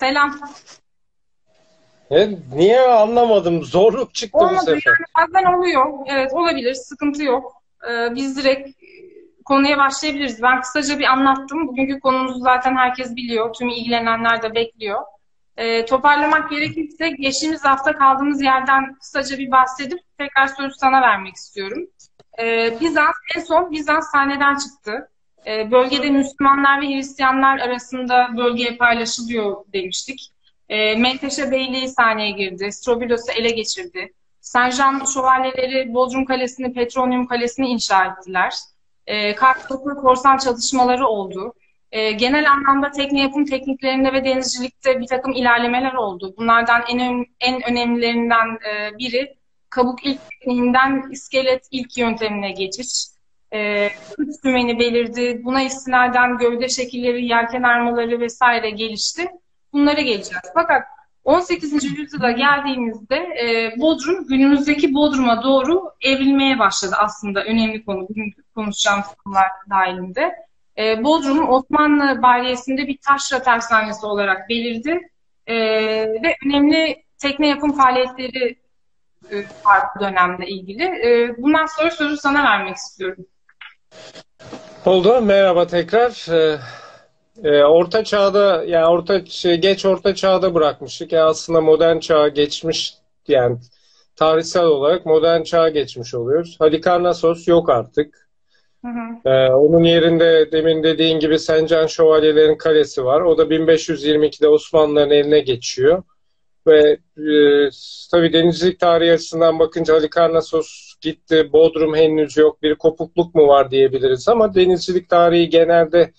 Selam. E, niye anlamadım? Zorluk çıktı Olmadı bu sefer. yani bazen oluyor. Evet olabilir. Sıkıntı yok. Ee, biz direkt konuya başlayabiliriz. Ben kısaca bir anlattım. Bugünkü konumuzu zaten herkes biliyor. Tüm ilgilenenler de bekliyor. Ee, toparlamak gerekirse geçtiğimiz hafta kaldığımız yerden kısaca bir bahsedip tekrar sözü sana vermek istiyorum. Ee, Bizans en son Bizans sahneden çıktı. Ee, bölgede Müslümanlar ve Hristiyanlar arasında bölgeye paylaşılıyor demiştik. E, Menteşe Beyliği sahneye girdi. Strobilos'u ele geçirdi. Saint-Jean şövalyeleri Bodrum Kalesi'ni, Petronium Kalesi'ni inşa ettiler. E, karşılıklı korsan çalışmaları oldu. E, genel anlamda tekne yapım tekniklerinde ve denizcilikte bir takım ilerlemeler oldu. Bunlardan en, en önemlilerinden e, biri kabuk ilk tekniğinden iskelet ilk yöntemine geçiş. E, dümeni belirdi. Buna istinaden gövde şekilleri, yelken armaları vesaire gelişti. Bunlara geleceğiz. Fakat 18. yüzyıla geldiğimizde e, Bodrum günümüzdeki Bodrum'a doğru evrilmeye başladı aslında. Önemli konu. Bugün konuşacağımız konular dahilinde. E, Bodrum Osmanlı Bariyesi'nde bir taşra tersanesi olarak belirdi. E, ve önemli tekne yapım faaliyetleri e, var bu dönemde ilgili. E, bundan sonra sözü sana vermek istiyorum. Oldu. Merhaba tekrar. Ee, e, orta çağda yani orta şey, geç orta çağda bırakmıştık. Yani aslında modern çağa geçmiş yani tarihsel olarak modern çağa geçmiş oluyoruz. Halikarnassos yok artık. Hı hı. Ee, onun yerinde demin dediğin gibi Sencan Şövalyelerin kalesi var. O da 1522'de Osmanlıların eline geçiyor. Ve e, tabii denizcilik tarihi açısından bakınca Halikarnassos gitti, Bodrum henüz yok, bir kopukluk mu var diyebiliriz ama denizcilik tarihi genelde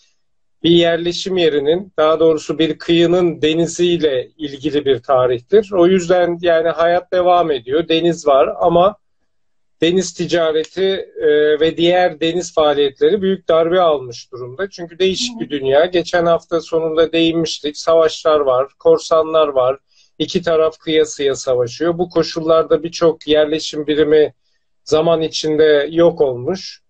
bir yerleşim yerinin, daha doğrusu bir kıyının deniziyle ilgili bir tarihtir. O yüzden yani hayat devam ediyor, deniz var ama deniz ticareti e, ve diğer deniz faaliyetleri büyük darbe almış durumda. Çünkü değişik bir dünya. Geçen hafta sonunda değinmiştik. Savaşlar var, korsanlar var. İki taraf kıyasıya savaşıyor. Bu koşullarda birçok yerleşim birimi zaman içinde yok olmuş.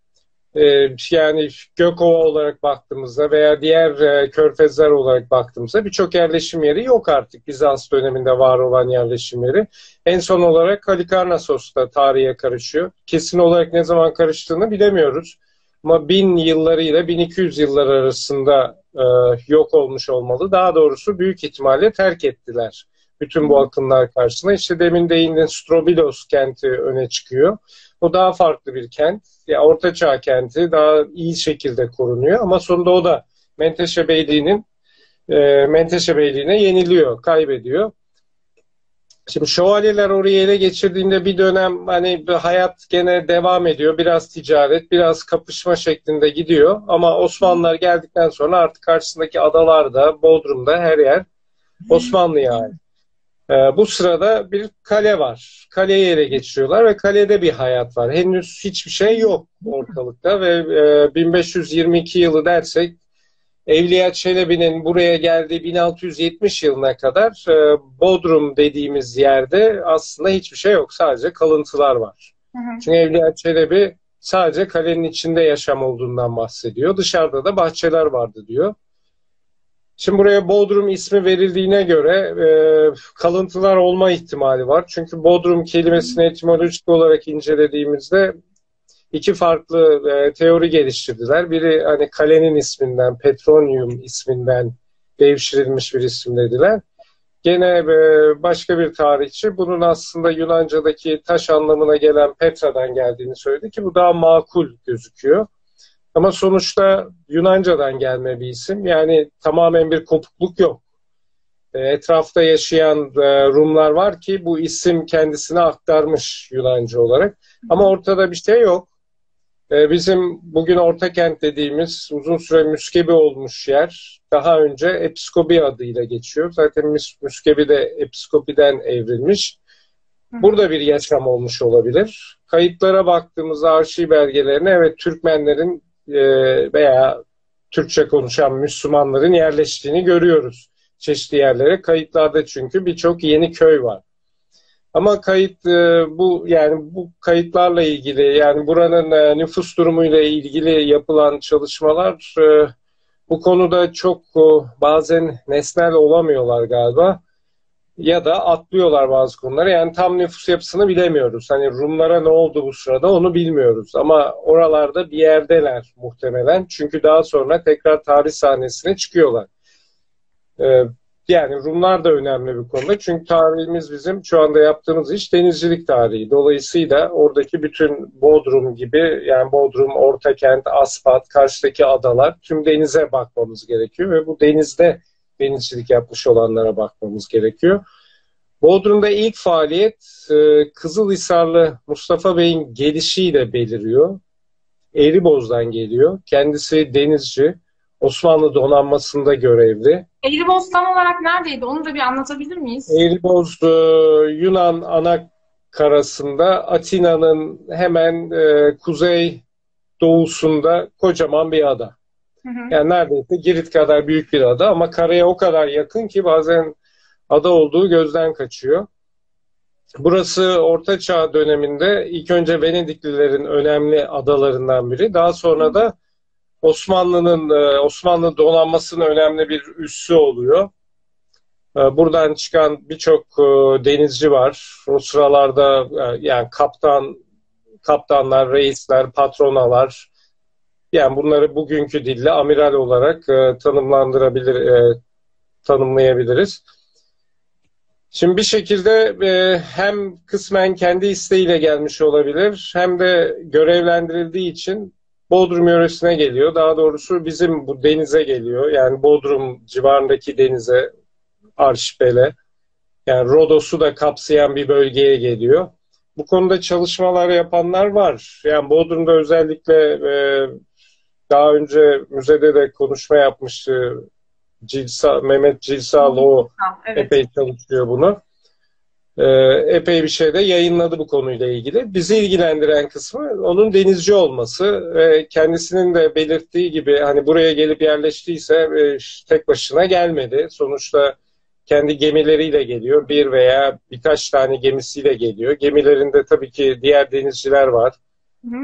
Ee, yani Gökova olarak baktığımızda veya diğer e, körfezler olarak baktığımızda birçok yerleşim yeri yok artık Bizans döneminde var olan yerleşim yeri. En son olarak Halikarnassos da tarihe karışıyor. Kesin olarak ne zaman karıştığını bilemiyoruz. Ama bin yılları ile 1200 yıllar arasında e, yok olmuş olmalı. Daha doğrusu büyük ihtimalle terk ettiler bütün bu akımlar karşısında. İşte demin değindin Strobilos kenti öne çıkıyor. O daha farklı bir kent. Ya Orta Çağ kenti daha iyi şekilde korunuyor ama sonunda o da Menteşe Beyliği'nin e, Menteşe Beyliği'ne yeniliyor, kaybediyor. Şimdi şövalyeler orayı ele geçirdiğinde bir dönem hani hayat gene devam ediyor. Biraz ticaret, biraz kapışma şeklinde gidiyor. Ama Osmanlılar geldikten sonra artık karşısındaki adalarda, Bodrum'da her yer Osmanlı'ya ait. Ee, bu sırada bir kale var. Kaleyi ele geçiriyorlar ve kalede bir hayat var. Henüz hiçbir şey yok ortalıkta ve e, 1522 yılı dersek Evliya Çelebi'nin buraya geldiği 1670 yılına kadar e, Bodrum dediğimiz yerde aslında hiçbir şey yok. Sadece kalıntılar var. Hı hı. Çünkü Evliya Çelebi sadece kalenin içinde yaşam olduğundan bahsediyor. Dışarıda da bahçeler vardı diyor. Şimdi buraya Bodrum ismi verildiğine göre e, kalıntılar olma ihtimali var. Çünkü Bodrum kelimesini etimolojik olarak incelediğimizde iki farklı e, teori geliştirdiler. Biri hani kalenin isminden, Petronium isminden devşirilmiş bir isim dediler. Gene e, başka bir tarihçi bunun aslında Yunanca'daki taş anlamına gelen Petra'dan geldiğini söyledi ki bu daha makul gözüküyor. Ama sonuçta Yunanca'dan gelme bir isim. Yani tamamen bir kopukluk yok. E, etrafta yaşayan e, Rumlar var ki bu isim kendisine aktarmış Yunanca olarak. Ama ortada bir şey yok. E, bizim bugün Orta Kent dediğimiz uzun süre müskebi olmuş yer daha önce Episkopi adıyla geçiyor. Zaten müskebi de Episkopi'den evrilmiş. Burada bir yaşam olmuş olabilir. Kayıtlara baktığımızda arşiv belgelerine evet Türkmenlerin e, veya Türkçe konuşan Müslümanların yerleştiğini görüyoruz çeşitli yerlere. Kayıtlarda çünkü birçok yeni köy var. Ama kayıt e, bu yani bu kayıtlarla ilgili yani buranın e, nüfus durumuyla ilgili yapılan çalışmalar bu konuda çok bazen nesnel olamıyorlar galiba ya da atlıyorlar bazı konuları. Yani tam nüfus yapısını bilemiyoruz. Hani Rumlara ne oldu bu sırada onu bilmiyoruz. Ama oralarda bir yerdeler muhtemelen. Çünkü daha sonra tekrar tarih sahnesine çıkıyorlar. Ee, yani Rumlar da önemli bir konuda. Çünkü tarihimiz bizim şu anda yaptığımız iş denizcilik tarihi. Dolayısıyla oradaki bütün Bodrum gibi yani Bodrum, Ortakent, Aspat, karşıdaki adalar tüm denize bakmamız gerekiyor ve bu denizde denizcilik yapmış olanlara bakmamız gerekiyor. Bodrum'da ilk faaliyet e, Kızılhisarlı Mustafa Bey'in gelişiyle beliriyor. Eğriboz'dan geliyor. Kendisi denizci. Osmanlı donanmasında görevli. Eğriboz tam olarak neredeydi? Onu da bir anlatabilir miyiz? Eğriboz e, Yunan ana karasında Atina'nın hemen e, kuzey doğusunda kocaman bir ada. Hı hı. Yani neredeyse Girit kadar büyük bir ada ama karaya o kadar yakın ki bazen ada olduğu gözden kaçıyor. Burası Orta Çağ döneminde ilk önce Venediklilerin önemli adalarından biri. Daha sonra da Osmanlı'nın e, Osmanlı donanmasının önemli bir üssü oluyor. E, buradan çıkan birçok e, denizci var. O sıralarda yani kaptan, kaptanlar, reisler, patronalar, yani bunları bugünkü dille amiral olarak e, tanımlandırabilir, e, tanımlayabiliriz. Şimdi bir şekilde e, hem kısmen kendi isteğiyle gelmiş olabilir hem de görevlendirildiği için Bodrum yöresine geliyor. Daha doğrusu bizim bu denize geliyor. Yani Bodrum civarındaki denize, arşipele. Yani Rodos'u da kapsayan bir bölgeye geliyor. Bu konuda çalışmalar yapanlar var. Yani Bodrum'da özellikle e, daha önce müzede de konuşma yapmıştı. Cilsa, Mehmet Cilsal o evet. epey çalışıyor bunu. Ee, epey bir şey de yayınladı bu konuyla ilgili. Bizi ilgilendiren kısmı onun denizci olması ve kendisinin de belirttiği gibi hani buraya gelip yerleştiyse e, tek başına gelmedi. Sonuçta kendi gemileriyle geliyor. Bir veya birkaç tane gemisiyle geliyor. Gemilerinde tabii ki diğer denizciler var.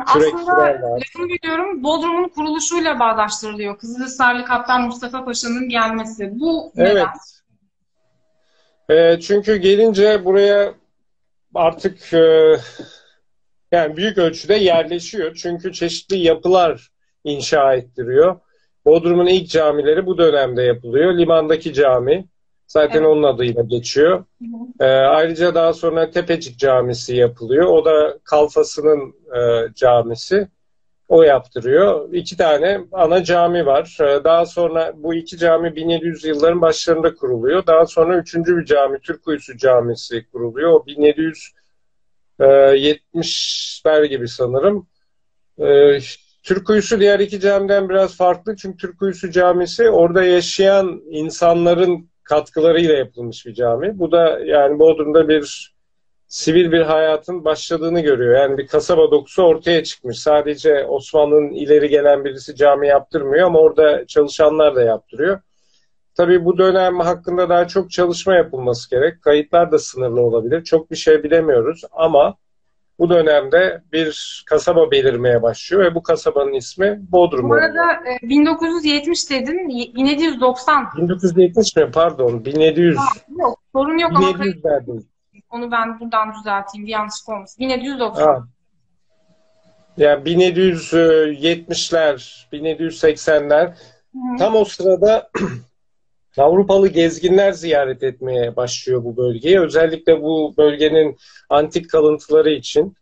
Aslında lafını biliyorum Bodrum'un kuruluşuyla bağdaştırılıyor. Kızılhisarlı Kaptan Mustafa Paşa'nın gelmesi. Bu evet. neden? E, çünkü gelince buraya artık e, yani büyük ölçüde yerleşiyor. Çünkü çeşitli yapılar inşa ettiriyor. Bodrum'un ilk camileri bu dönemde yapılıyor. Limandaki cami zaten evet. onun adıyla geçiyor. E, ayrıca daha sonra Tepecik Camisi yapılıyor. O da Kalfası'nın e, camisi. O yaptırıyor. İki tane ana cami var. E, daha sonra bu iki cami 1700 yılların başlarında kuruluyor. Daha sonra üçüncü bir cami, Türk Kuyusu Camisi kuruluyor. O 1770'ler e, gibi sanırım. E, Türk Kuyusu diğer iki camiden biraz farklı. Çünkü Türk Kuyusu Camisi orada yaşayan insanların katkılarıyla yapılmış bir cami. Bu da yani Bodrum'da bir sivil bir hayatın başladığını görüyor. Yani bir kasaba dokusu ortaya çıkmış. Sadece Osmanlı'nın ileri gelen birisi cami yaptırmıyor ama orada çalışanlar da yaptırıyor. Tabii bu dönem hakkında daha çok çalışma yapılması gerek. Kayıtlar da sınırlı olabilir. Çok bir şey bilemiyoruz ama bu dönemde bir kasaba belirmeye başlıyor ve bu kasabanın ismi Bodrum. Bu arada oluyor. 1970 dedin, 1790. 1970 mi? Pardon, 1700. Ha, yok, sorun yok 1700 ama kayıt, onu ben buradan düzelteyim. Bir yanlışlık olmasın. 1790. Ha. Yani 1770'ler, 1780'ler tam o sırada Avrupalı gezginler ziyaret etmeye başlıyor bu bölgeyi. Özellikle bu bölgenin antik kalıntıları için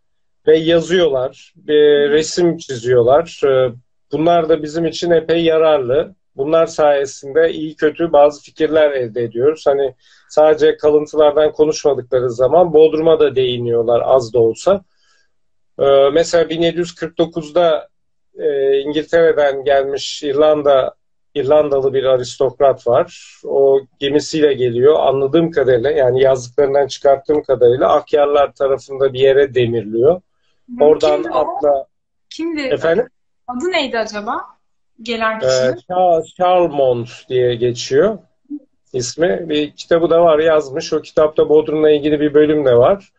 ve yazıyorlar, bir resim çiziyorlar. Ee, bunlar da bizim için epey yararlı. Bunlar sayesinde iyi kötü bazı fikirler elde ediyoruz. Hani sadece kalıntılardan konuşmadıkları zaman Bodrum'a da değiniyorlar az da olsa. Ee, mesela 1749'da e, İngiltere'den gelmiş İrlanda İrlandalı bir aristokrat var. O gemisiyle geliyor. Anladığım kadarıyla yani yazdıklarından çıkarttığım kadarıyla Akyarlar tarafında bir yere demirliyor. Oradan Kimdi atla... Kimdi? Efendim? Adı neydi acaba? Gelen kişi. Ee, Charlemont diye geçiyor ismi. Bir kitabı da var yazmış. O kitapta Bodrum'la ilgili bir bölüm de var.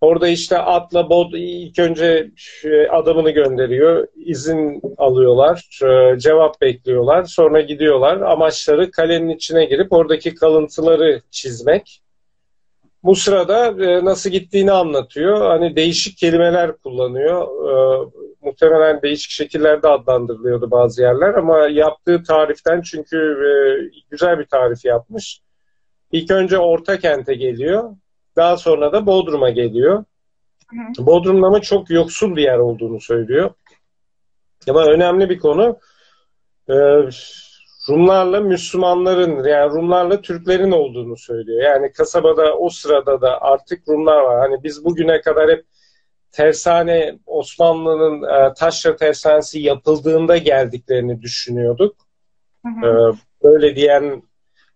Orada işte atla bod ilk önce e, adamını gönderiyor. izin alıyorlar. E, cevap bekliyorlar. Sonra gidiyorlar. Amaçları kalenin içine girip oradaki kalıntıları çizmek. Bu sırada e, nasıl gittiğini anlatıyor. Hani değişik kelimeler kullanıyor. Muhtemelen değişik şekillerde adlandırılıyordu bazı yerler ama yaptığı tariften çünkü güzel bir tarif yapmış. İlk önce orta kente geliyor. Daha sonra da Bodrum'a geliyor. Hı. Bodrum'un ama çok yoksul bir yer olduğunu söylüyor. Ama önemli bir konu. Ee, Rumlarla Müslümanların yani Rumlarla Türklerin olduğunu söylüyor. Yani kasabada o sırada da artık Rumlar var. Hani biz bugüne kadar hep tersane Osmanlı'nın e, taşra tersanesi yapıldığında geldiklerini düşünüyorduk. Hı hı. Ee, böyle diyen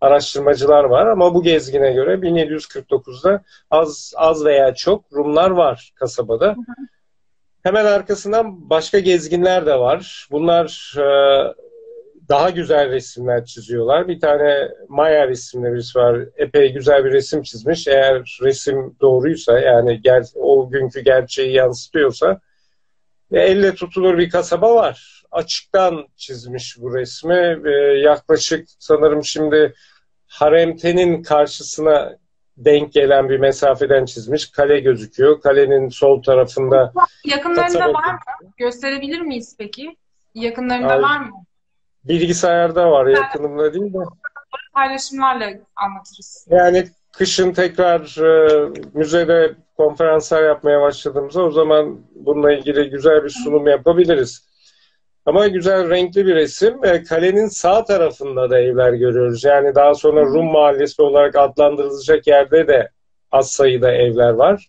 araştırmacılar var ama bu gezgine göre 1749'da az az veya çok Rumlar var kasabada. Hemen arkasından başka gezginler de var. Bunlar e, daha güzel resimler çiziyorlar. Bir tane Mayer isimli birisi var. Epey güzel bir resim çizmiş. Eğer resim doğruysa yani ger o günkü gerçeği yansıtıyorsa e, elle tutulur bir kasaba var. Açıktan çizmiş bu resmi. E, yaklaşık sanırım şimdi Haremte'nin karşısına denk gelen bir mesafeden çizmiş. Kale gözüküyor. Kalenin sol tarafında yakınlarında var mı? Gösterebilir miyiz peki? Yakınlarında Ay, var mı? Bilgisayarda var. Yakınımda değil de. Paylaşımlarla anlatırız. Yani kışın tekrar e, müzede konferanslar yapmaya başladığımızda o zaman bununla ilgili güzel bir sunum yapabiliriz. Ama güzel renkli bir resim. E, kalenin sağ tarafında da evler görüyoruz. Yani daha sonra Rum mahallesi olarak adlandırılacak yerde de az sayıda evler var.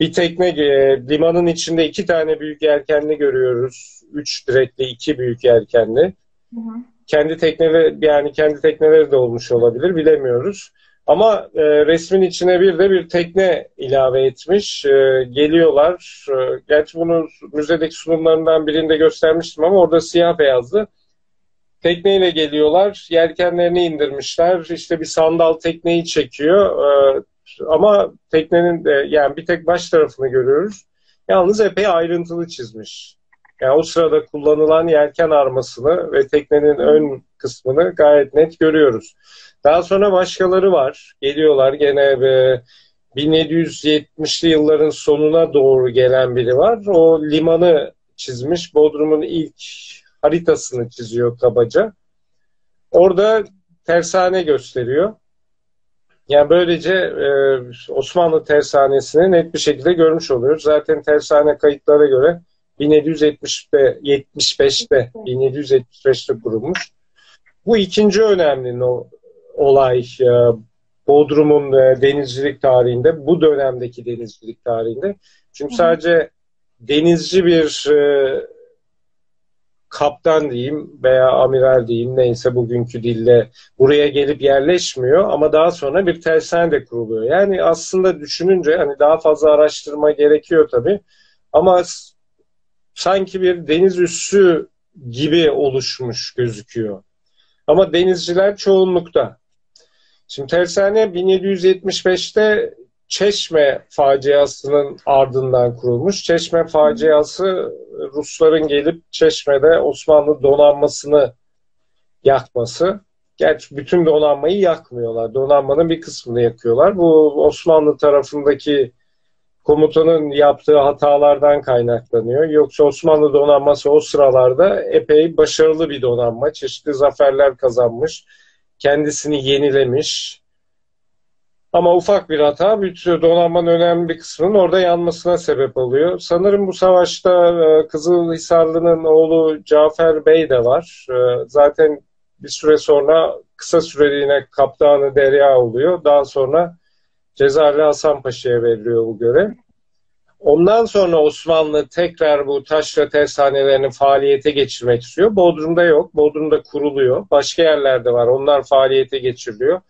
Bir tekne, e, limanın içinde iki tane büyük yelkenli görüyoruz. Üç direkli iki büyük yelkenli. Hı hı. Kendi tekneleri yani kendi tekneleri de olmuş olabilir bilemiyoruz. Ama e, resmin içine bir de bir tekne ilave etmiş. E, geliyorlar. E, gerçi bunu müzedeki sunumlarından birinde göstermiştim ama orada siyah beyazdı. Tekneyle geliyorlar. Yelkenlerini indirmişler. İşte bir sandal tekneyi çekiyor. E, ama teknenin de yani bir tek baş tarafını görüyoruz. Yalnız epey ayrıntılı çizmiş. Yani o sırada kullanılan yelken armasını ve teknenin ön kısmını gayet net görüyoruz. Daha sonra başkaları var. Geliyorlar gene e, 1770'li yılların sonuna doğru gelen biri var. O limanı çizmiş. Bodrum'un ilk haritasını çiziyor kabaca. Orada tersane gösteriyor. Yani böylece e, Osmanlı tersanesini net bir şekilde görmüş oluyoruz. Zaten tersane kayıtlara göre 1770'te 75'te 1775'te kurulmuş. Bu ikinci önemli no, olay e, Bodrum'un denizcilik tarihinde, bu dönemdeki denizcilik tarihinde. Çünkü sadece denizci bir e, kaptan diyeyim veya amiral diyeyim neyse bugünkü dille buraya gelip yerleşmiyor ama daha sonra bir tersane de kuruluyor. Yani aslında düşününce hani daha fazla araştırma gerekiyor tabii ama sanki bir deniz üssü gibi oluşmuş gözüküyor. Ama denizciler çoğunlukta. Şimdi tersane 1775'te Çeşme faciasının ardından kurulmuş. Çeşme faciası Rusların gelip Çeşme'de Osmanlı donanmasını yakması. Gerçi bütün donanmayı yakmıyorlar. Donanmanın bir kısmını yakıyorlar. Bu Osmanlı tarafındaki komutanın yaptığı hatalardan kaynaklanıyor. Yoksa Osmanlı donanması o sıralarda epey başarılı bir donanma. Çeşitli zaferler kazanmış kendisini yenilemiş. Ama ufak bir hata bütün donanmanın önemli bir kısmının orada yanmasına sebep oluyor. Sanırım bu savaşta e, Kızılhisarlı'nın oğlu Cafer Bey de var. E, zaten bir süre sonra kısa süreliğine kaptanı Derya oluyor. Daha sonra Cezarlı Hasan Paşa'ya veriliyor bu görev. Ondan sonra Osmanlı tekrar bu taşra tersanelerini faaliyete geçirmek istiyor. Bodrum'da yok. Bodrum'da kuruluyor. Başka yerlerde var. Onlar faaliyete geçiriliyor.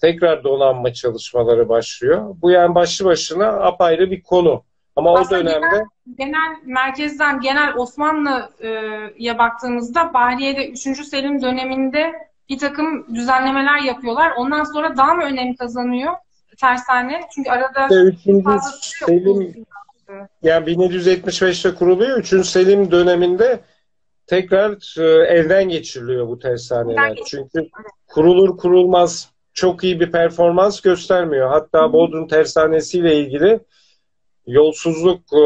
Tekrar donanma çalışmaları başlıyor. Bu yani başlı başına apayrı bir konu. Ama Aslında o dönemde genel, genel merkezden genel Osmanlı'ya baktığımızda Bahriye'de 3. Selim döneminde bir takım düzenlemeler yapıyorlar. Ondan sonra daha mı önem kazanıyor? tersane. Çünkü arada İşte üçüncü Selim yani 1775'te kuruluyor. Üçüncü Selim döneminde tekrar e, elden geçiriliyor bu tersaneler. Çünkü kurulur kurulmaz çok iyi bir performans göstermiyor. Hatta Bodrum Tersanesi ile ilgili yolsuzluk e,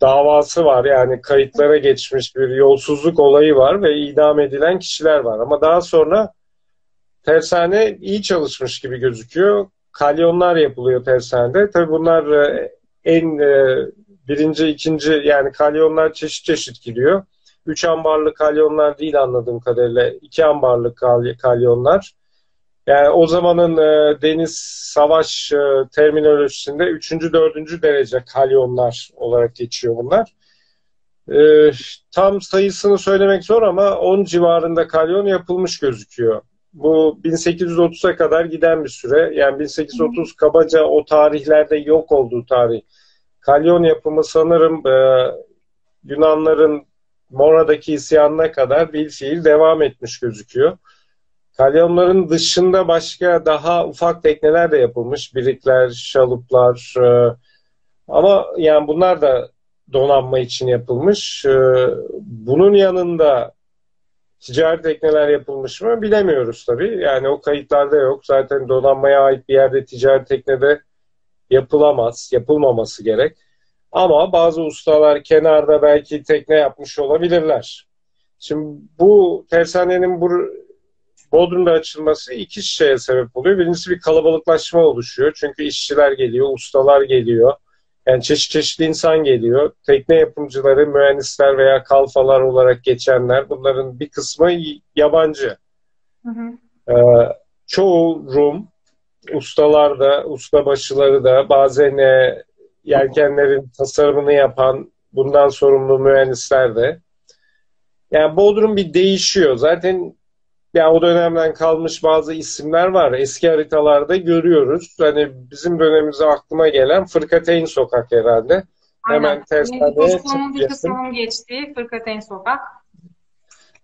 davası var. Yani kayıtlara geçmiş bir yolsuzluk olayı var ve idam edilen kişiler var. Ama daha sonra tersane iyi çalışmış gibi gözüküyor. Kalyonlar yapılıyor tersanede. Tabii bunlar e, en e, birinci, ikinci yani kalyonlar çeşit çeşit gidiyor. Üç ambarlı kalyonlar değil anladığım kadarıyla. iki ambarlı kalyonlar. Yani o zamanın e, deniz savaş e, terminolojisinde üçüncü, dördüncü derece kalyonlar olarak geçiyor bunlar. E, tam sayısını söylemek zor ama 10 civarında kalyon yapılmış gözüküyor. Bu 1830'a kadar giden bir süre. Yani 1830 kabaca o tarihlerde yok olduğu tarih. Kalyon yapımı sanırım e, Yunanların Mora'daki isyanına kadar bir fiil devam etmiş gözüküyor. Kalyonların dışında başka daha ufak tekneler de yapılmış. Birikler, şaluplar. E, ama yani bunlar da donanma için yapılmış. E, bunun yanında ticari tekneler yapılmış mı bilemiyoruz tabii. Yani o kayıtlarda yok. Zaten donanmaya ait bir yerde ticari teknede yapılamaz, yapılmaması gerek. Ama bazı ustalar kenarda belki tekne yapmış olabilirler. Şimdi bu tersanenin bu Bodrum'da açılması iki şeye sebep oluyor. Birincisi bir kalabalıklaşma oluşuyor. Çünkü işçiler geliyor, ustalar geliyor. Yani çeşit çeşitli insan geliyor. Tekne yapımcıları, mühendisler veya kalfalar olarak geçenler. Bunların bir kısmı yabancı. Hı hı. Ee, çoğu Rum, ustalar da, ustabaşıları da, bazen e, yelkenlerin tasarımını yapan, bundan sorumlu mühendisler de. Yani Bodrum bir değişiyor. Zaten yani o dönemden kalmış bazı isimler var. Eski haritalarda görüyoruz. Hani bizim dönemimize aklıma gelen Fırkateyn Sokak herhalde. Aynen. Hemen tersaneye kısmının geçtiği Fırkateyn Sokak.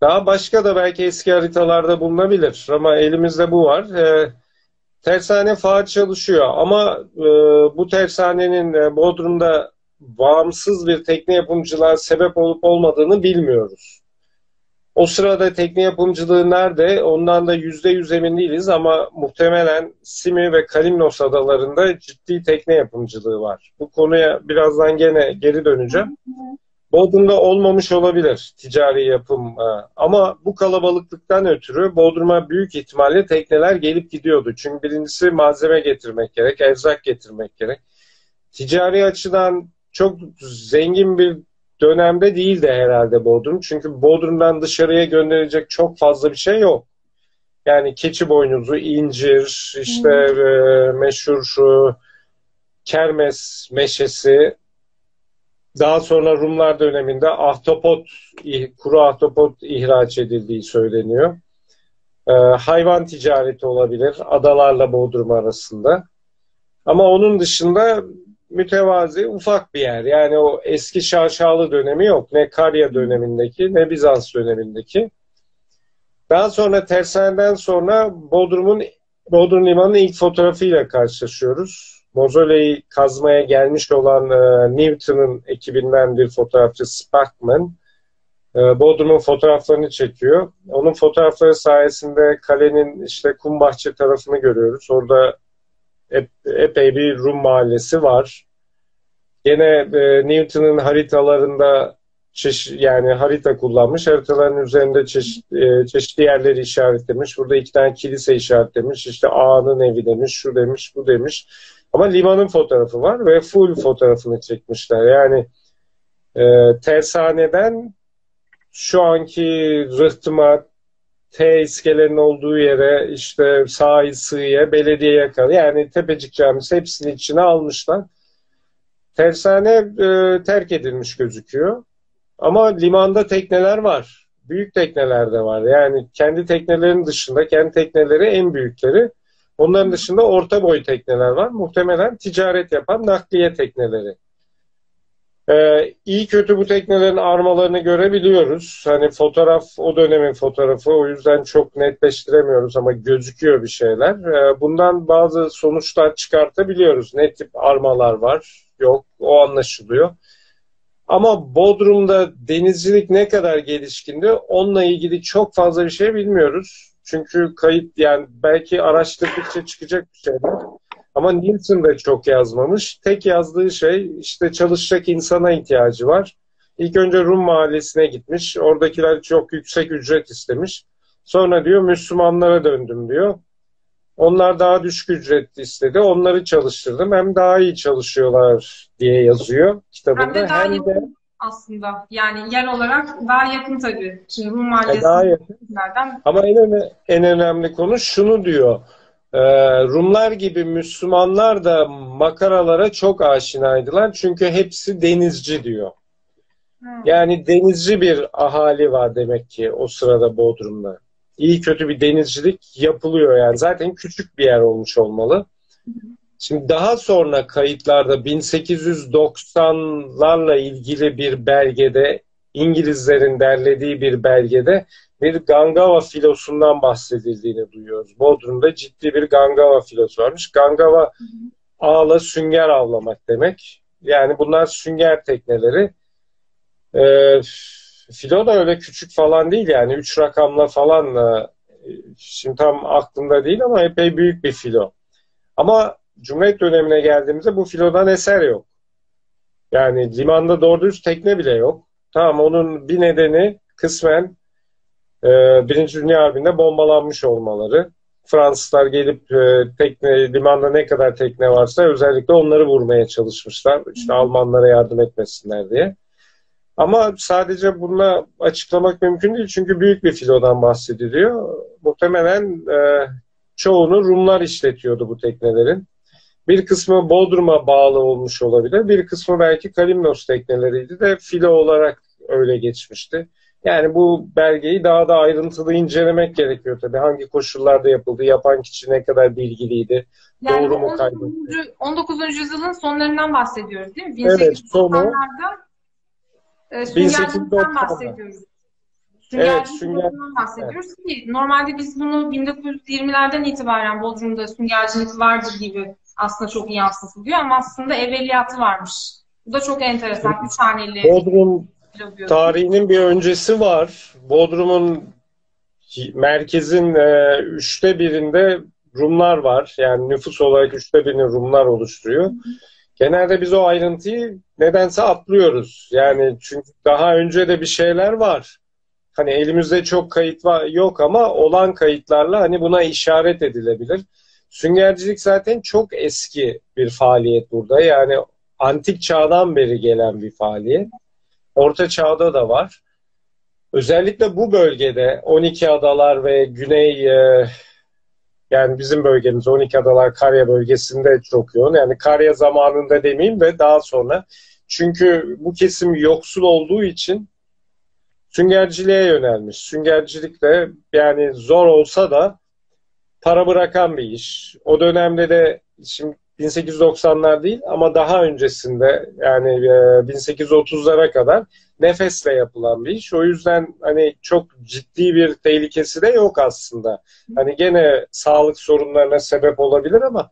Daha başka da belki eski haritalarda bulunabilir. Ama elimizde bu var. Ee, tersane faal çalışıyor. Ama e, bu tersanenin e, Bodrum'da bağımsız bir tekne yapımcılığa sebep olup olmadığını bilmiyoruz. O sırada tekne yapımcılığı nerede? Ondan da yüzde yüz emin değiliz ama muhtemelen Simi ve Kalimnos adalarında ciddi tekne yapımcılığı var. Bu konuya birazdan gene geri döneceğim. Bodrum'da olmamış olabilir ticari yapım e, ama bu kalabalıklıktan ötürü Bodrum'a büyük ihtimalle tekneler gelip gidiyordu. Çünkü birincisi malzeme getirmek gerek, erzak getirmek gerek. Ticari açıdan çok zengin bir dönemde değildi herhalde Bodrum. Çünkü Bodrum'dan dışarıya gönderilecek çok fazla bir şey yok. Yani keçi boynuzu, incir, işte e, meşhur şu kermes meşesi, daha sonra Rumlar döneminde ahtapot, kuru ahtapot ihraç edildiği söyleniyor. E, hayvan ticareti olabilir adalarla Bodrum arasında. Ama onun dışında mütevazi, ufak bir yer. Yani o eski şaşalı dönemi yok. Ne Karya dönemindeki ne Bizans dönemindeki. Daha sonra tersaneden sonra Bodrum'un Bodrum Limanı'nın ilk fotoğrafıyla karşılaşıyoruz. Mozoleyi kazmaya gelmiş olan e, Newton'un ekibinden bir fotoğrafçı Sparkman e, Bodrum'un fotoğraflarını çekiyor. Onun fotoğrafları sayesinde kalenin işte kum bahçe tarafını görüyoruz. Orada epey bir Rum mahallesi var. Gene e, Newton'un haritalarında çeşit, yani harita kullanmış. Haritaların üzerinde çeşit, e, çeşitli yerleri işaretlemiş. Burada iki tane kilise işaretlemiş. İşte ağanın evi demiş, şu demiş, bu demiş. Ama limanın fotoğrafı var ve full fotoğrafını çekmişler. Yani e, tersaneden şu anki rıhtıma T iskelenin olduğu yere işte sahil sığıya, belediyeye kadar yani Tepecik Camisi hepsini içine almışlar. Tersane e, terk edilmiş gözüküyor. Ama limanda tekneler var. Büyük tekneler de var. Yani kendi teknelerin dışında, kendi tekneleri en büyükleri. Onların dışında orta boy tekneler var. Muhtemelen ticaret yapan nakliye tekneleri. Ee, iyi kötü bu teknelerin armalarını görebiliyoruz. Hani fotoğraf o dönemin fotoğrafı o yüzden çok netleştiremiyoruz ama gözüküyor bir şeyler. Ee, bundan bazı sonuçlar çıkartabiliyoruz. Ne tip armalar var yok o anlaşılıyor. Ama Bodrum'da denizcilik ne kadar gelişkindi onunla ilgili çok fazla bir şey bilmiyoruz. Çünkü kayıt yani belki araştırdıkça çıkacak bir şeyler. Ama Nielsen de çok yazmamış. Tek yazdığı şey işte çalışacak insana ihtiyacı var. İlk önce Rum mahallesine gitmiş. Oradakiler çok yüksek ücret istemiş. Sonra diyor Müslümanlara döndüm diyor. Onlar daha düşük ücret istedi. Onları çalıştırdım. Hem daha iyi çalışıyorlar diye yazıyor kitabında. Hem de daha hem de aslında. Yani yer olarak daha yakın tabii. Şimdi Rum mahallesi. Daha yakın. Ama en, önemli, en önemli konu şunu diyor. Ee, Rumlar gibi Müslümanlar da makaralara çok aşinaydılar. Çünkü hepsi denizci diyor. Hmm. Yani denizci bir ahali var demek ki o sırada Bodrum'da. İyi kötü bir denizcilik yapılıyor yani. Zaten küçük bir yer olmuş olmalı. Şimdi daha sonra kayıtlarda 1890'larla ilgili bir belgede İngilizlerin derlediği bir belgede bir Gangava filosundan bahsedildiğini duyuyoruz. Bodrum'da ciddi bir Gangava filosu varmış. Gangava ağla sünger avlamak demek. Yani bunlar sünger tekneleri. Ee, filo da öyle küçük falan değil yani. Üç rakamla falan şimdi tam aklımda değil ama epey büyük bir filo. Ama Cumhuriyet dönemine geldiğimizde bu filodan eser yok. Yani limanda doğru düz tekne bile yok. Tamam onun bir nedeni kısmen e, Birinci Dünya Harbi'nde bombalanmış olmaları. Fransızlar gelip e, tekne limanda ne kadar tekne varsa özellikle onları vurmaya çalışmışlar. İşte Almanlara yardım etmesinler diye. Ama sadece bununla açıklamak mümkün değil çünkü büyük bir filodan bahsediliyor. Muhtemelen e, çoğunu Rumlar işletiyordu bu teknelerin. Bir kısmı Bodrum'a bağlı olmuş olabilir. Bir kısmı belki Kalimnos tekneleriydi de filo olarak öyle geçmişti. Yani bu belgeyi daha da ayrıntılı incelemek gerekiyor tabii. Hangi koşullarda yapıldı, yapan kişi ne kadar bilgiliydi, yani doğru mu kaydetti? 19. yüzyılın sonlarından bahsediyoruz değil mi? 1890'larda evet, sonu. E, bahsediyoruz. Süngercilikten evet, bahsediyoruz evet. ki normalde biz bunu 1920'lerden itibaren Bodrum'da süngercilik vardır gibi aslında çok iyi yansıtılıyor ama aslında evveliyatı varmış. Bu da çok enteresan. Üç haneli. Bodrum tarihinin bir öncesi var. Bodrum'un merkezin e, üçte birinde Rumlar var. Yani nüfus olarak üçte birini Rumlar oluşturuyor. Genelde biz o ayrıntıyı nedense atlıyoruz. Yani çünkü daha önce de bir şeyler var. Hani elimizde çok kayıt var, yok ama olan kayıtlarla hani buna işaret edilebilir. Süngercilik zaten çok eski bir faaliyet burada. Yani antik çağdan beri gelen bir faaliyet. Orta çağda da var. Özellikle bu bölgede 12 adalar ve güney e, yani bizim bölgemiz 12 adalar Karya bölgesinde çok yoğun. Yani Karya zamanında demeyeyim de daha sonra. Çünkü bu kesim yoksul olduğu için süngerciliğe yönelmiş. Süngercilik de yani zor olsa da para bırakan bir iş. O dönemde de şimdi 1890'lar değil ama daha öncesinde yani 1830'lara e, kadar nefesle yapılan bir iş. O yüzden hani çok ciddi bir tehlikesi de yok aslında. Hani gene sağlık sorunlarına sebep olabilir ama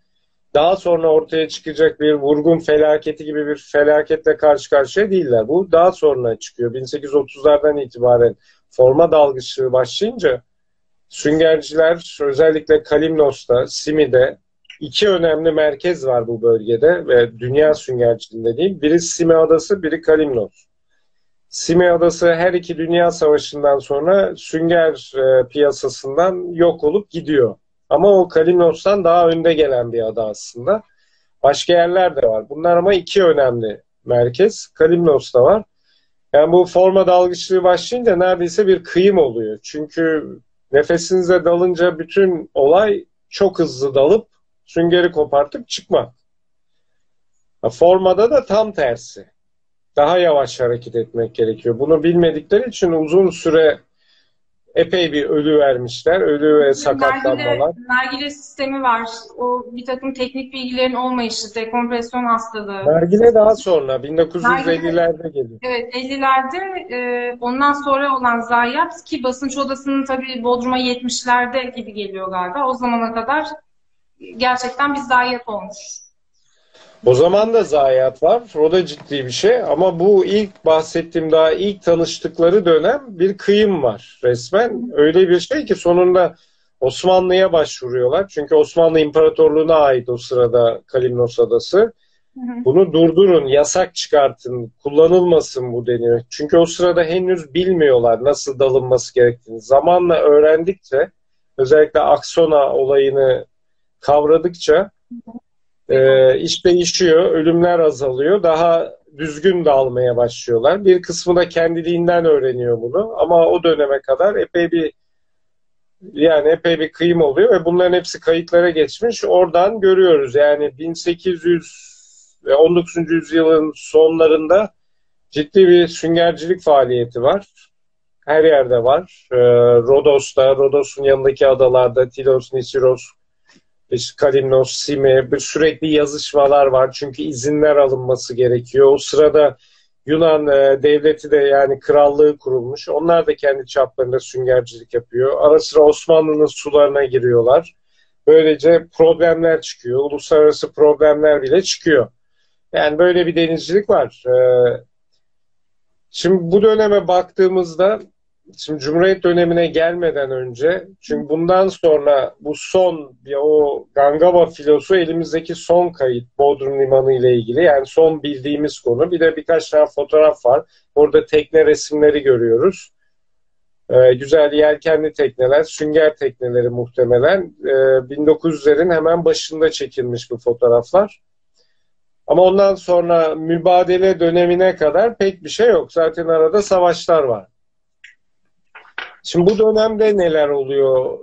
daha sonra ortaya çıkacak bir vurgun felaketi gibi bir felaketle karşı karşıya değiller. Bu daha sonra çıkıyor. 1830'lardan itibaren forma dalgıçlığı başlayınca Süngerciler özellikle Kalimnos'ta, Simi'de iki önemli merkez var bu bölgede ve dünya süngerciliğinde değil. Biri Simi Adası, biri Kalimnos. Simi Adası her iki dünya savaşından sonra sünger e, piyasasından yok olup gidiyor. Ama o Kalimnos'tan daha önde gelen bir ada aslında. Başka yerler de var. Bunlar ama iki önemli merkez. Kalimnos'ta var. Yani bu forma dalgıçlığı başlayınca neredeyse bir kıyım oluyor. Çünkü Nefesinize dalınca bütün olay çok hızlı dalıp süngeri kopartıp çıkmak. Formada da tam tersi. Daha yavaş hareket etmek gerekiyor. Bunu bilmedikleri için uzun süre epey bir ölü vermişler. Ölü ve sakatlanmalar. Nargile, nargile sistemi var. O bir takım teknik bilgilerin olmayışı, dekompresyon hastalığı. Nargile daha sonra 1950'lerde geliyor. Evet 50'lerde e, ondan sonra olan zayiat ki basınç odasının tabii Bodrum'a 70'lerde gibi geliyor galiba. O zamana kadar gerçekten bir zayiat olmuş. O zaman da zayiat var. O da ciddi bir şey. Ama bu ilk bahsettiğim daha ilk tanıştıkları dönem bir kıyım var resmen. Öyle bir şey ki sonunda Osmanlı'ya başvuruyorlar. Çünkü Osmanlı İmparatorluğu'na ait o sırada Kalimnos Adası. Bunu durdurun, yasak çıkartın, kullanılmasın bu deniyor. Çünkü o sırada henüz bilmiyorlar nasıl dalınması gerektiğini. Zamanla öğrendikçe, özellikle Aksona olayını kavradıkça e, iş değişiyor, ölümler azalıyor, daha düzgün dağılmaya başlıyorlar. Bir kısmı da kendiliğinden öğreniyor bunu ama o döneme kadar epey bir yani epey bir kıyım oluyor ve bunların hepsi kayıtlara geçmiş. Oradan görüyoruz yani 1800 ve 19. yüzyılın sonlarında ciddi bir süngercilik faaliyeti var. Her yerde var. Ee, Rodos'ta, Rodos'un yanındaki adalarda, Tilos, Nisiros, işte Sime bir sürekli yazışmalar var çünkü izinler alınması gerekiyor. O sırada Yunan e, devleti de yani krallığı kurulmuş. Onlar da kendi çaplarında süngercilik yapıyor. Ara sıra Osmanlı'nın sularına giriyorlar. Böylece problemler çıkıyor. Uluslararası problemler bile çıkıyor. Yani böyle bir denizcilik var. E, şimdi bu döneme baktığımızda Şimdi Cumhuriyet dönemine gelmeden önce çünkü bundan sonra bu son o Gangava filosu elimizdeki son kayıt Bodrum Limanı ile ilgili yani son bildiğimiz konu. Bir de birkaç tane fotoğraf var. Orada tekne resimleri görüyoruz. Ee, güzel yelkenli tekneler, sünger tekneleri muhtemelen. Ee, 1900'lerin hemen başında çekilmiş bu fotoğraflar. Ama ondan sonra mübadele dönemine kadar pek bir şey yok. Zaten arada savaşlar var. Şimdi bu dönemde neler oluyor?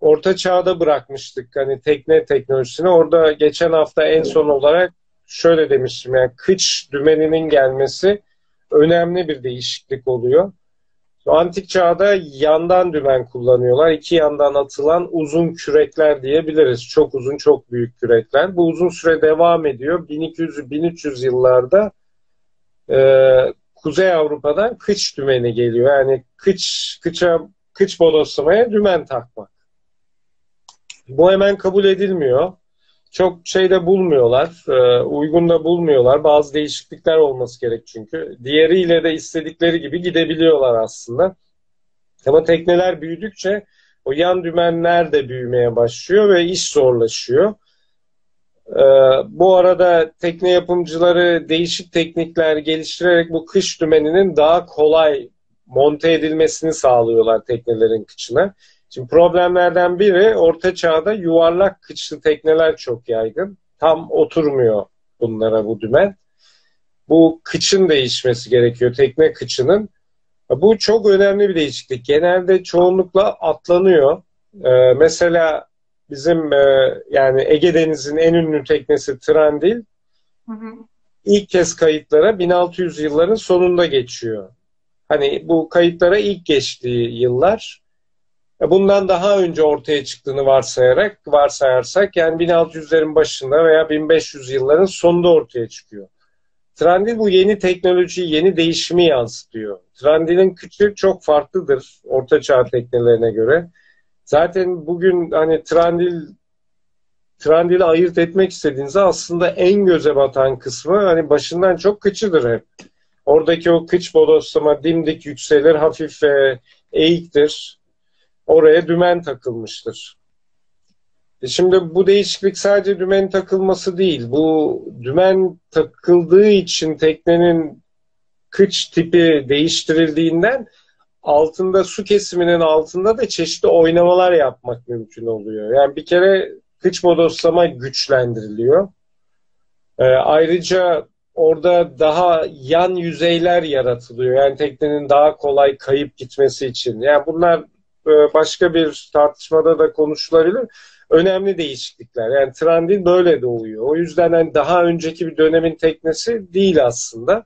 Orta çağda bırakmıştık hani tekne teknolojisini. Orada geçen hafta en son olarak şöyle demiştim yani kıç dümeninin gelmesi önemli bir değişiklik oluyor. Antik çağda yandan dümen kullanıyorlar. İki yandan atılan uzun kürekler diyebiliriz. Çok uzun, çok büyük kürekler. Bu uzun süre devam ediyor. 1200-1300 yıllarda e, Kuzey Avrupa'dan kıç dümeni geliyor. Yani kıç kıça kıç bodoslamaya dümen takmak. Bu hemen kabul edilmiyor. Çok şeyde bulmuyorlar, e, uygun da bulmuyorlar. Bazı değişiklikler olması gerek çünkü. Diğeriyle de istedikleri gibi gidebiliyorlar aslında. Ama tekneler büyüdükçe o yan dümenler de büyümeye başlıyor ve iş zorlaşıyor. Ee, bu arada tekne yapımcıları değişik teknikler geliştirerek bu kış dümeninin daha kolay monte edilmesini sağlıyorlar teknelerin kıçına. Şimdi problemlerden biri orta çağda yuvarlak kıçlı tekneler çok yaygın. Tam oturmuyor bunlara bu dümen. Bu kıçın değişmesi gerekiyor tekne kıçının. Bu çok önemli bir değişiklik. Genelde çoğunlukla atlanıyor. Ee, mesela bizim e, yani Ege Denizi'nin en ünlü teknesi Trandil hı hı. ilk kez kayıtlara 1600 yılların sonunda geçiyor. Hani bu kayıtlara ilk geçtiği yıllar e, bundan daha önce ortaya çıktığını varsayarak varsayarsak yani 1600'lerin başında veya 1500 yılların sonunda ortaya çıkıyor. Trandil bu yeni teknolojiyi, yeni değişimi yansıtıyor. Trandil'in küçük çok farklıdır orta çağ teknelerine göre. Zaten bugün hani Trandil Trandil'i ayırt etmek istediğinizde aslında en göze batan kısmı hani başından çok kıçıdır hep. Oradaki o kıç bodoslama dimdik yükselir, hafif e, eğiktir. Oraya dümen takılmıştır. E şimdi bu değişiklik sadece dümen takılması değil. Bu dümen takıldığı için teknenin kıç tipi değiştirildiğinden altında su kesiminin altında da çeşitli oynamalar yapmak mümkün oluyor. Yani bir kere kıç bodoslama güçlendiriliyor. Ee, ayrıca orada daha yan yüzeyler yaratılıyor. Yani teknenin daha kolay kayıp gitmesi için. Yani bunlar e, başka bir tartışmada da konuşulabilir. Önemli değişiklikler. Yani Trandil böyle doğuyor. O yüzden yani daha önceki bir dönemin teknesi değil aslında.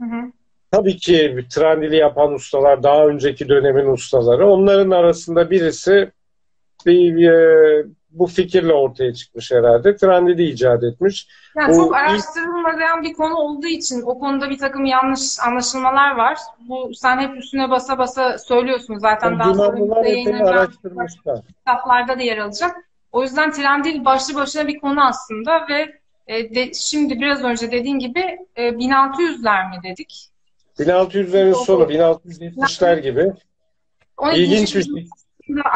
Hı hı. Tabii ki Trandil'i yapan ustalar daha önceki dönemin ustaları. Onların arasında birisi bir, e, bu fikirle ortaya çıkmış herhalde. Trandil'i icat etmiş. Yani bu çok araştırılmayan bir konu olduğu için o konuda bir takım yanlış anlaşılmalar var. Bu sen hep üstüne basa basa söylüyorsun zaten. daha sonra araştırmışlar. Kitaplarda da yer alacak. O yüzden Trendil başlı başına bir konu aslında ve e, de, şimdi biraz önce dediğin gibi e, 1600'ler mi dedik? 1600'lerin sonu, 1670'ler gibi. İlginç bir şey.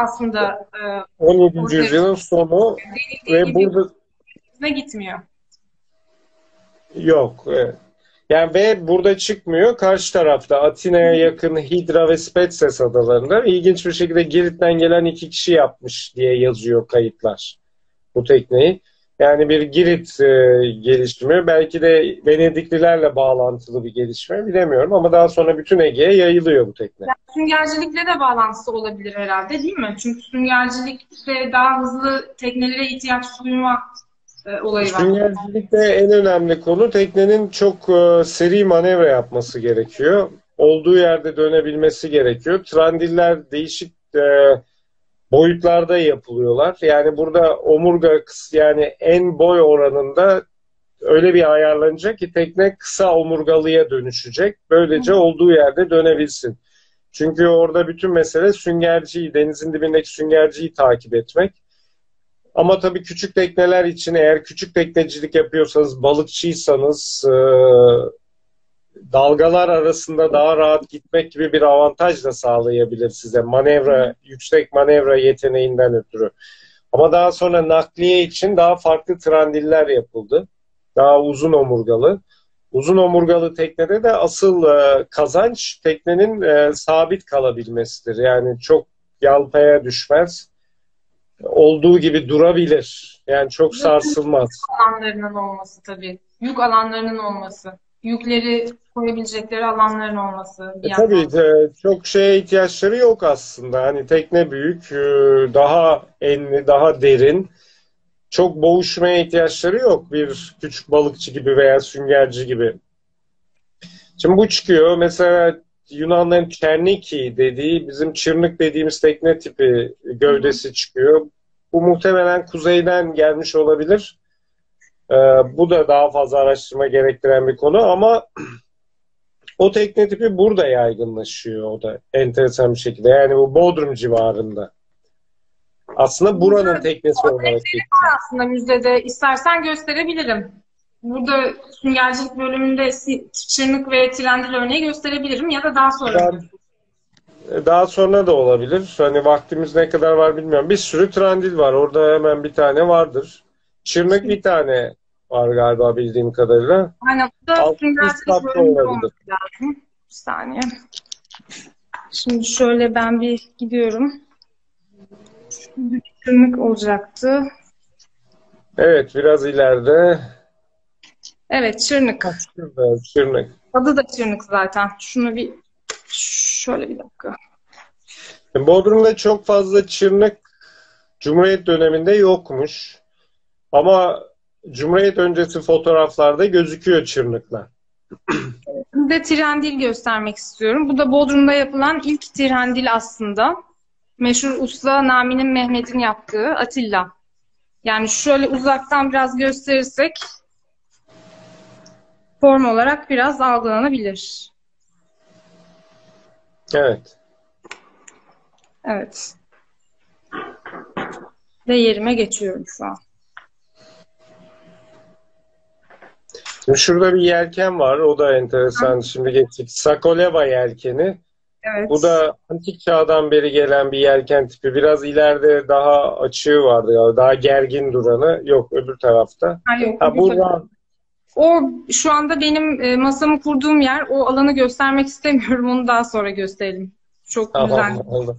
Aslında e, 17. yüzyılın sonu ve burada ne gitmiyor. Yok. Evet. Yani ve burada çıkmıyor. Karşı tarafta Atina'ya yakın Hidra ve Spetses adalarında ilginç bir şekilde Girit'ten gelen iki kişi yapmış diye yazıyor kayıtlar bu tekneyi. Yani bir Girit e, gelişimi belki de Venediklilerle bağlantılı bir gelişme bilemiyorum ama daha sonra bütün Ege'ye yayılıyor bu tekne. Yani süngercilikle de bağlantısı olabilir herhalde değil mi? Çünkü süngercilikte daha hızlı teknelere ihtiyaç duyma e, olayı var. Süngercilikte en önemli konu teknenin çok e, seri manevra yapması gerekiyor. Olduğu yerde dönebilmesi gerekiyor. Trandiller değişik e, boyutlarda yapılıyorlar. Yani burada omurga yani en boy oranında öyle bir ayarlanacak ki tekne kısa omurgalıya dönüşecek. Böylece olduğu yerde dönebilsin. Çünkü orada bütün mesele süngerciyi, denizin dibindeki süngerciyi takip etmek. Ama tabii küçük tekneler için eğer küçük teknecilik yapıyorsanız, balıkçıysanız, e, dalgalar arasında daha rahat gitmek gibi bir avantaj da sağlayabilir size manevra, yüksek manevra yeteneğinden ötürü. Ama daha sonra nakliye için daha farklı trandiller yapıldı. Daha uzun omurgalı. Uzun omurgalı teknede de asıl e, kazanç teknenin e, sabit kalabilmesidir. Yani çok yalpaya düşmez. Olduğu gibi durabilir. Yani çok sarsılmaz. Yük alanlarının olması tabii. Yük alanlarının olması yükleri koyabilecekleri alanların olması. Bir e, tabii e, çok şeye ihtiyaçları yok aslında. Hani tekne büyük, e, daha enli, daha derin. Çok boğuşmaya ihtiyaçları yok bir küçük balıkçı gibi veya süngerci gibi. Şimdi bu çıkıyor. Mesela Yunanların Çerniki dediği bizim çırnık dediğimiz tekne tipi gövdesi çıkıyor. Bu muhtemelen kuzeyden gelmiş olabilir. Ee, bu da daha fazla araştırma gerektiren bir konu ama o tekne tipi burada yaygınlaşıyor o da enteresan bir şekilde. Yani bu Bodrum civarında. Aslında buranın Burada, teknesi olarak geçiyor. aslında müzede. istersen gösterebilirim. Burada süngercilik bölümünde çırnık ve trendil örneği gösterebilirim ya da daha sonra. Daha, daha sonra da olabilir. Hani vaktimiz ne kadar var bilmiyorum. Bir sürü trendil var. Orada hemen bir tane vardır. Çırnak bir tane var galiba bildiğim kadarıyla. Aynen. Bu da olması lazım. Bir saniye. Şimdi şöyle ben bir gidiyorum. Bir çırnak olacaktı. Evet biraz ileride. Evet çırnık. Şurada çırnık. Adı da çırnık zaten. Şunu bir şöyle bir dakika. Bodrum'da çok fazla çırnık Cumhuriyet döneminde yokmuş. Ama Cumhuriyet öncesi fotoğraflarda gözüküyor çırnıklar. Bir de tirandil göstermek istiyorum. Bu da Bodrum'da yapılan ilk tirandil aslında. Meşhur usta Nami'nin Mehmet'in yaptığı Atilla. Yani şöyle uzaktan biraz gösterirsek form olarak biraz algılanabilir. Evet. Evet. Ve yerime geçiyorum şu an. Şurada bir yelken var. O da enteresan. Şimdi geçtik. Sakoleva yelkeni. Evet. Bu da antik çağdan beri gelen bir yelken tipi. Biraz ileride daha açığı vardı. Ya, daha gergin duranı. Yok öbür tarafta. Ha, yok, ha, o şu anda benim e, masamı kurduğum yer. O alanı göstermek istemiyorum. Onu daha sonra gösterelim. Çok tamam, güzel. Oldu.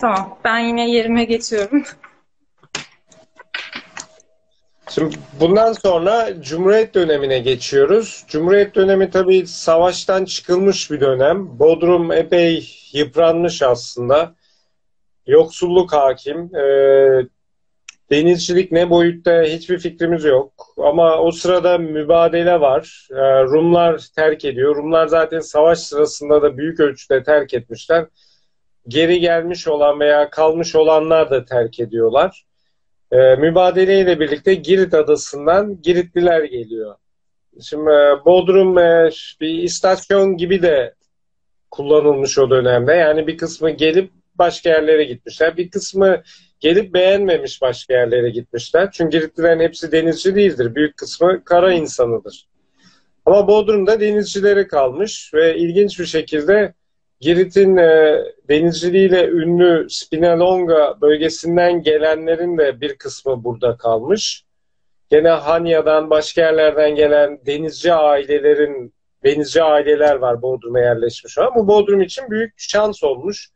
Tamam. Ben yine yerime geçiyorum. Şimdi bundan sonra Cumhuriyet dönemine geçiyoruz. Cumhuriyet dönemi tabii savaştan çıkılmış bir dönem. Bodrum epey yıpranmış aslında. Yoksulluk hakim. Ee, Denizcilik ne boyutta hiçbir fikrimiz yok. Ama o sırada mübadele var. Ee, Rumlar terk ediyor. Rumlar zaten savaş sırasında da büyük ölçüde terk etmişler. Geri gelmiş olan veya kalmış olanlar da terk ediyorlar. Ee, mübadeleyle birlikte Girit adasından Giritliler geliyor. Şimdi e, Bodrum e, bir istasyon gibi de kullanılmış o dönemde. Yani bir kısmı gelip başka yerlere gitmişler. Bir kısmı gelip beğenmemiş başka yerlere gitmişler. Çünkü Giritlilerin hepsi denizci değildir. Büyük kısmı kara insanıdır. Ama Bodrum'da denizcileri kalmış ve ilginç bir şekilde Girit'in e, denizciliğiyle ünlü Spinalonga bölgesinden gelenlerin de bir kısmı burada kalmış. Gene Hanya'dan başka yerlerden gelen denizci ailelerin denizci aileler var Bodrum'a yerleşmiş ama bu Bodrum için büyük şans olmuş.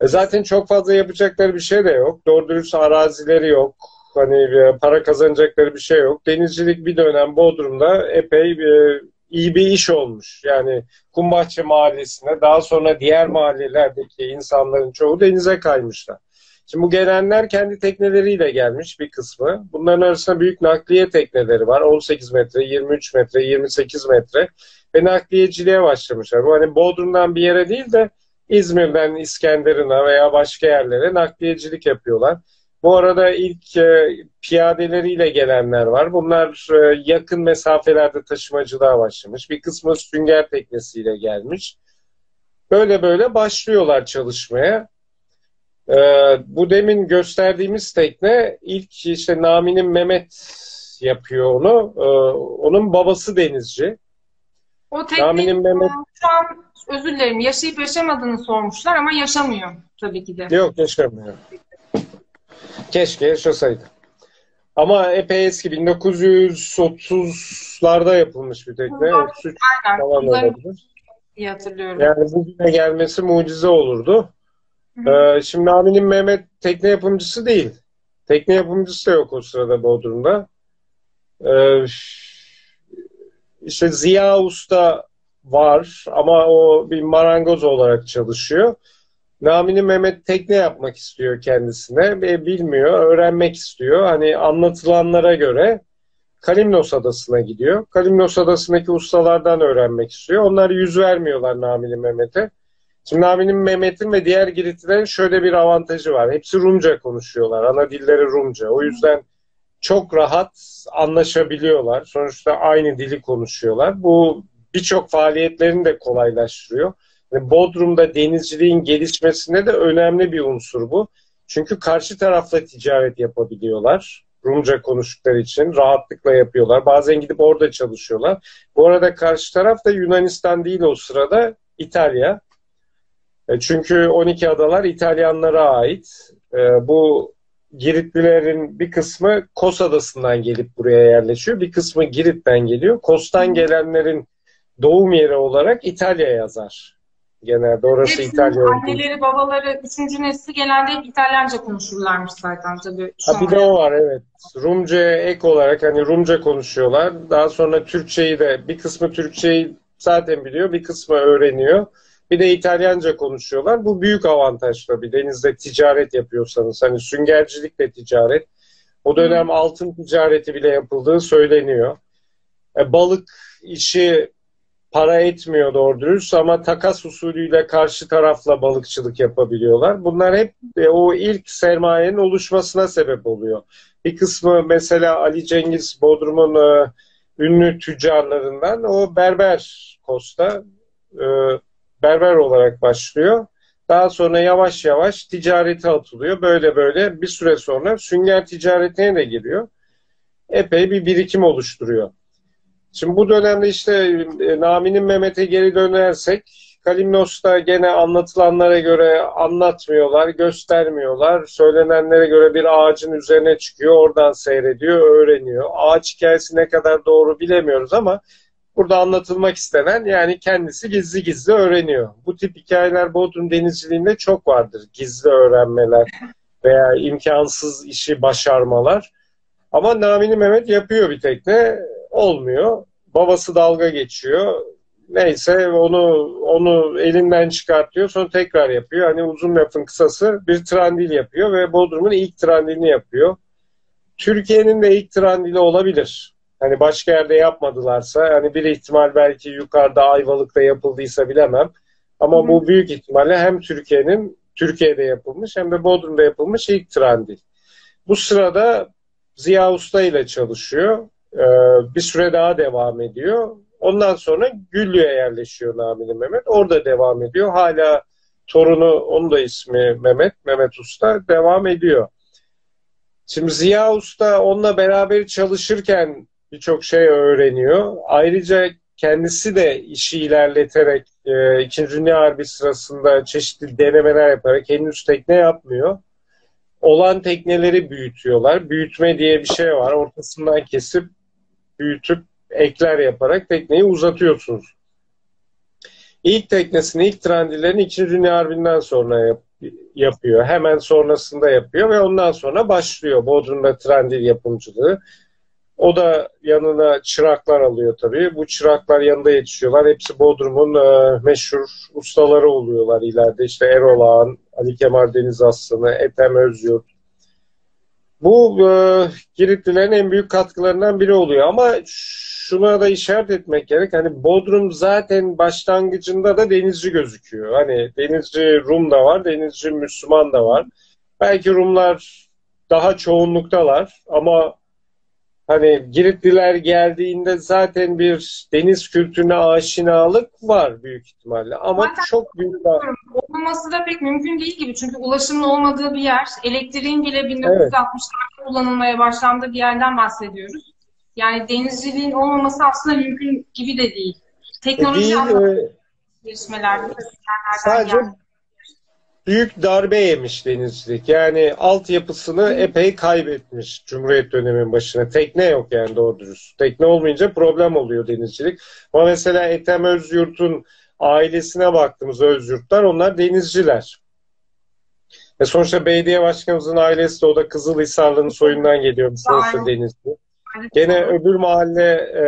E zaten çok fazla yapacakları bir şey de yok. Doğru dürüst arazileri yok. Hani e, para kazanacakları bir şey yok. Denizcilik bir dönem Bodrum'da epey e, iyi bir iş olmuş. Yani Kumbahçe Mahallesi'ne daha sonra diğer mahallelerdeki insanların çoğu denize kaymışlar. Şimdi bu gelenler kendi tekneleriyle gelmiş bir kısmı. Bunların arasında büyük nakliye tekneleri var. 18 metre, 23 metre, 28 metre ve nakliyeciliğe başlamışlar. Bu hani Bodrum'dan bir yere değil de İzmir'den İskenderun'a veya başka yerlere nakliyecilik yapıyorlar. Bu arada ilk e, piyadeleriyle gelenler var. Bunlar e, yakın mesafelerde taşımacılığa başlamış. Bir kısmı sünger teknesiyle gelmiş. Böyle böyle başlıyorlar çalışmaya. E, bu demin gösterdiğimiz tekne ilk işte Nami'nin Mehmet yapıyor onu. E, onun babası denizci. O tekneyi Mehmet... şu an özür dilerim yaşayıp yaşamadığını sormuşlar ama yaşamıyor tabii ki de. Yok yaşamıyor. Keşke yaşasaydı. Ama epey eski 1930'larda yapılmış bir tekne. 33 falan olabilir. İyi hatırlıyorum. Yani bugüne gelmesi mucize olurdu. Ee, şimdi Amin'in Mehmet tekne yapımcısı değil. Tekne yapımcısı da yok o sırada Bodrum'da. Ee, işte Ziya Usta var ama o bir marangoz olarak çalışıyor. Namini Mehmet tekne yapmak istiyor kendisine ve bilmiyor, öğrenmek istiyor. Hani anlatılanlara göre Kalimnos Adası'na gidiyor. Kalimnos Adası'ndaki ustalardan öğrenmek istiyor. Onlar yüz vermiyorlar Namini Mehmet'e. Şimdi Namini Mehmet'in ve diğer Giritlilerin şöyle bir avantajı var. Hepsi Rumca konuşuyorlar. Ana dilleri Rumca. O yüzden çok rahat anlaşabiliyorlar. Sonuçta aynı dili konuşuyorlar. Bu birçok faaliyetlerini de kolaylaştırıyor. Bodrum'da denizciliğin gelişmesinde de önemli bir unsur bu. Çünkü karşı tarafla ticaret yapabiliyorlar. Rumca konuştukları için rahatlıkla yapıyorlar. Bazen gidip orada çalışıyorlar. Bu arada karşı taraf da Yunanistan değil o sırada İtalya. E, çünkü 12 adalar İtalyanlara ait. E, bu Giritlilerin bir kısmı Kos Adası'ndan gelip buraya yerleşiyor. Bir kısmı Girit'ten geliyor. Kos'tan gelenlerin doğum yeri olarak İtalya yazar. Genelde orası Hepsinin İtalya Anneleri, babaları, üçüncü nesli genelde hep İtalyanca konuşurlarmış zaten tabii. Şu ha, bir de o var evet. Rumca ek olarak hani Rumca konuşuyorlar. Daha sonra Türkçeyi de bir kısmı Türkçeyi zaten biliyor, bir kısmı öğreniyor. Bir de İtalyanca konuşuyorlar. Bu büyük avantaj tabii. Denizde ticaret yapıyorsanız. Hani süngercilikle ticaret. O dönem hmm. altın ticareti bile yapıldığı söyleniyor. E, balık işi para etmiyor doğru dürüst ama takas usulüyle karşı tarafla balıkçılık yapabiliyorlar. Bunlar hep e, o ilk sermayenin oluşmasına sebep oluyor. Bir kısmı mesela Ali Cengiz Bodrum'un e, ünlü tüccarlarından o berber Kosta e, berber olarak başlıyor. Daha sonra yavaş yavaş ticarete atılıyor. Böyle böyle bir süre sonra sünger ticaretine de giriyor. Epey bir birikim oluşturuyor. Şimdi bu dönemde işte e, Nami'nin Mehmet'e geri dönersek Kalimnos'ta gene anlatılanlara göre anlatmıyorlar, göstermiyorlar. Söylenenlere göre bir ağacın üzerine çıkıyor, oradan seyrediyor, öğreniyor. Ağaç hikayesi ne kadar doğru bilemiyoruz ama burada anlatılmak istenen yani kendisi gizli gizli öğreniyor. Bu tip hikayeler Bodrum denizciliğinde çok vardır. Gizli öğrenmeler veya imkansız işi başarmalar. Ama Namini Mehmet yapıyor bir tekne olmuyor. Babası dalga geçiyor. Neyse onu onu elinden çıkartıyor. Sonra tekrar yapıyor. Hani uzun lafın kısası bir trandil yapıyor ve Bodrum'un ilk trandilini yapıyor. Türkiye'nin de ilk Trandil'i olabilir. Hani başka yerde yapmadılarsa hani bir ihtimal belki yukarıda Ayvalık'ta yapıldıysa bilemem. Ama Hı. bu büyük ihtimalle hem Türkiye'nin Türkiye'de yapılmış hem de Bodrum'da yapılmış ilk Trandil. Bu sırada Ziya Usta ile çalışıyor. Ee, bir süre daha devam ediyor. Ondan sonra Güllü'ye yerleşiyor Namili Mehmet. Orada devam ediyor. Hala torunu, onun da ismi Mehmet, Mehmet Usta devam ediyor. Şimdi Ziya Usta onunla beraber çalışırken birçok şey öğreniyor. Ayrıca kendisi de işi ilerleterek e, İkinci Dünya Harbi sırasında çeşitli denemeler yaparak henüz tekne yapmıyor. Olan tekneleri büyütüyorlar. Büyütme diye bir şey var. Ortasından kesip büyütüp ekler yaparak tekneyi uzatıyorsunuz. İlk teknesini, ilk trendilerini İkinci Dünya Harbi'nden sonra yap, yapıyor. Hemen sonrasında yapıyor ve ondan sonra başlıyor Bodrum'da trendil yapımcılığı. O da yanına çıraklar alıyor tabii. Bu çıraklar yanında yetişiyorlar. Hepsi Bodrum'un e, meşhur ustaları oluyorlar ileride. İşte Erol Ağan, Ali Kemal Deniz Aslanı, Ethem Özyurt. Bu e, Giritlilerin en büyük katkılarından biri oluyor. Ama şuna da işaret etmek gerek. Hani Bodrum zaten başlangıcında da denizci gözüküyor. Hani denizci Rum da var, denizci Müslüman da var. Belki Rumlar daha çoğunluktalar ama hani Giritliler geldiğinde zaten bir deniz kültürüne aşinalık var büyük ihtimalle. Ama zaten çok büyük var. Olmaması da pek mümkün değil gibi. Çünkü ulaşımın olmadığı bir yer. Elektriğin bile 1960'larda evet. kullanılmaya başlandığı bir yerden bahsediyoruz. Yani denizciliğin olmaması aslında mümkün gibi de değil. Teknoloji değil, e, gelişmeler. Sadece yani büyük darbe yemiş denizcilik. Yani altyapısını epey kaybetmiş Cumhuriyet döneminin başına. Tekne yok yani doğru dürüst. Tekne olmayınca problem oluyor denizcilik. Ama mesela Ethem Özyurt'un ailesine baktığımız Özyurtlar onlar denizciler. E sonuçta belediye başkanımızın ailesi de o da Kızılhisarlı'nın soyundan geliyor. Sonuçta denizci. Gene öbür mahalle e,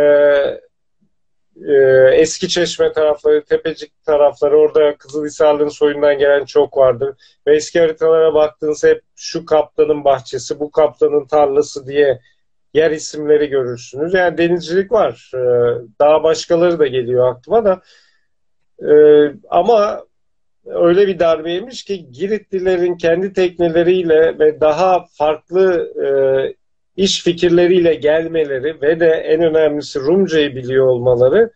e, eski çeşme tarafları, tepecik tarafları orada Kızılhisarlı'nın soyundan gelen çok vardır. Ve eski haritalara baktığınızda hep şu kaptanın bahçesi, bu kaptanın tarlası diye yer isimleri görürsünüz. Yani denizcilik var. E, daha başkaları da geliyor aklıma da. E, ama öyle bir darbeymiş ki Giritlilerin kendi tekneleriyle ve daha farklı e, iş fikirleriyle gelmeleri ve de en önemlisi Rumcayı biliyor olmaları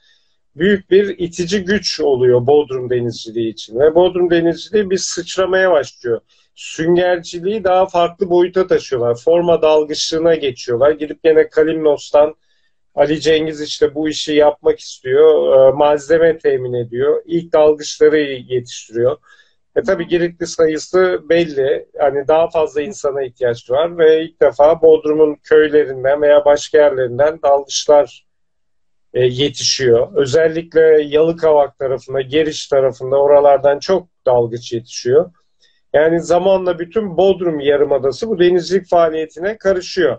büyük bir itici güç oluyor Bodrum denizciliği için. Ve Bodrum denizciliği bir sıçramaya başlıyor. Süngerciliği daha farklı boyuta taşıyorlar. Forma dalgıçlığına geçiyorlar. Gidip gene Kalimnos'tan Ali Cengiz işte bu işi yapmak istiyor. E, malzeme temin ediyor. İlk dalgıçları yetiştiriyor. E tabii Giritli sayısı belli. Yani daha fazla insana ihtiyaç var ve ilk defa Bodrum'un köylerinden veya başka yerlerinden dalgıçlar e, yetişiyor. Özellikle Yalıkavak tarafında, Geriş tarafında oralardan çok dalgıç yetişiyor. Yani zamanla bütün Bodrum Yarımadası bu denizcilik faaliyetine karışıyor.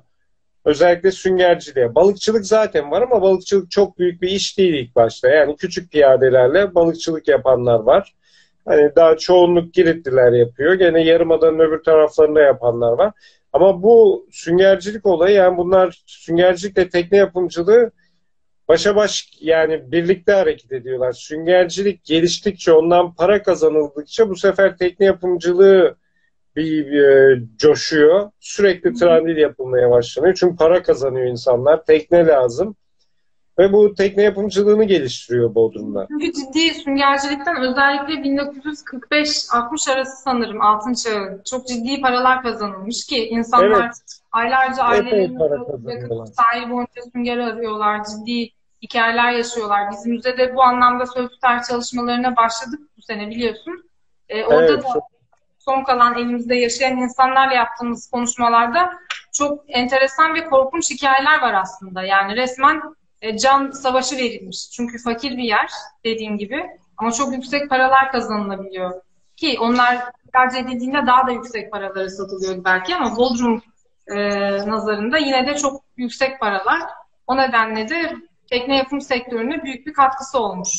Özellikle süngerciliğe. Balıkçılık zaten var ama balıkçılık çok büyük bir iş değil ilk başta. Yani küçük piyadelerle balıkçılık yapanlar var. Hani daha çoğunluk Giritliler yapıyor. Gene yarımadanın öbür taraflarında yapanlar var. Ama bu süngercilik olayı yani bunlar süngercilikle tekne yapımcılığı başa baş yani birlikte hareket ediyorlar. Süngercilik geliştikçe ondan para kazanıldıkça bu sefer tekne yapımcılığı bir, bir e, coşuyor. Sürekli trendil yapılmaya başlanıyor. Çünkü para kazanıyor insanlar. Tekne lazım. Ve bu tekne yapımcılığını geliştiriyor Bodrum'da. Çünkü ciddi süngercilikten özellikle 1945-60 arası sanırım altın çağı çok ciddi paralar kazanılmış ki insanlar evet. aylarca ailelerinin sahil boyunca sünger arıyorlar. Ciddi hikayeler yaşıyorlar. Biz müzede bu anlamda söz tutar çalışmalarına başladık bu sene biliyorsun. Ee, orada evet, da çok... son kalan elimizde yaşayan insanlarla yaptığımız konuşmalarda çok enteresan ve korkunç hikayeler var aslında. Yani resmen e, can savaşı verilmiş. Çünkü fakir bir yer dediğim gibi ama çok yüksek paralar kazanılabiliyor. Ki onlar tercih edildiğinde daha da yüksek paralara satılıyor belki ama Bodrum e, nazarında yine de çok yüksek paralar. O nedenle de tekne yapım sektörüne büyük bir katkısı olmuş.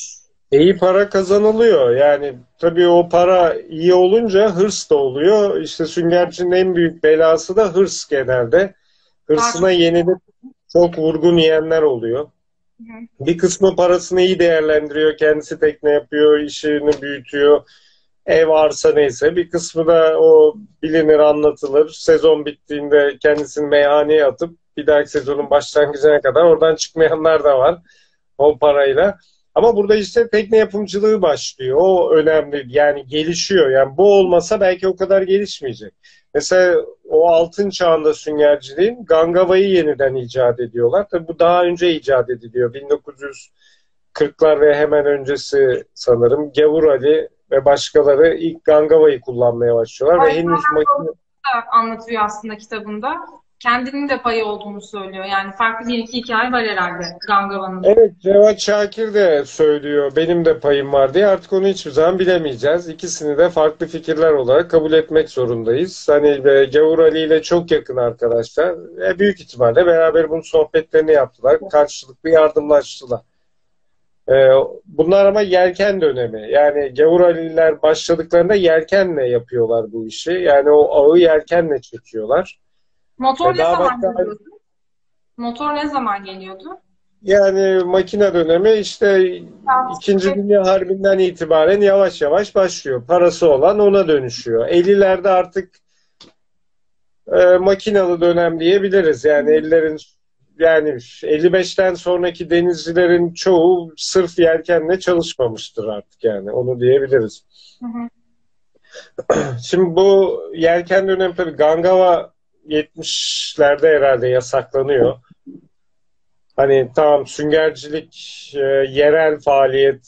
İyi para kazanılıyor. Yani tabii o para iyi olunca hırs da oluyor. İşte süngercinin en büyük belası da hırs genelde. Hırsına yenilip çok vurgun yiyenler oluyor. Bir kısmı parasını iyi değerlendiriyor. Kendisi tekne yapıyor, işini büyütüyor. Ev arsa neyse. Bir kısmı da o bilinir anlatılır. Sezon bittiğinde kendisini meyhaneye atıp bir dahaki sezonun başlangıcına kadar oradan çıkmayanlar da var. O parayla. Ama burada işte tekne yapımcılığı başlıyor. O önemli. Yani gelişiyor. Yani bu olmasa belki o kadar gelişmeyecek. Mesela o altın çağında süngerciliğin Gangava'yı yeniden icat ediyorlar. Tabii bu daha önce icat ediliyor. 1940'lar ve hemen öncesi sanırım Gavur Ali ve başkaları ilk Gangava'yı kullanmaya başlıyorlar Ay, ve henüz makine anlatıyor aslında kitabında. Kendinin de payı olduğunu söylüyor. Yani farklı bir iki hikaye var herhalde Gangava'nın. Evet, Cevat Şakir de söylüyor benim de payım var diye. Artık onu hiçbir zaman bilemeyeceğiz. İkisini de farklı fikirler olarak kabul etmek zorundayız. Hani ve Gavur Ali ile çok yakın arkadaşlar. E, büyük ihtimalle beraber bunun sohbetlerini yaptılar. Karşılıklı yardımlaştılar. E, bunlar ama yelken dönemi. Yani Gavur Ali'ler başladıklarında yelkenle yapıyorlar bu işi. Yani o ağı yelkenle çekiyorlar. Motor ne zaman geliyordu? Motor ne zaman geliyordu? Yani makine dönemi işte İkinci Dünya Harbi'nden itibaren yavaş yavaş başlıyor. Parası olan ona dönüşüyor. 50'lerde artık e, makinalı dönem diyebiliriz. Yani 50'lerin yani 55'ten sonraki denizcilerin çoğu sırf yelkenle çalışmamıştır artık yani. Onu diyebiliriz. Hı hı. Şimdi bu yelken dönemi tabii Gangava 70'lerde herhalde yasaklanıyor. Hani tamam süngercilik e, yerel faaliyet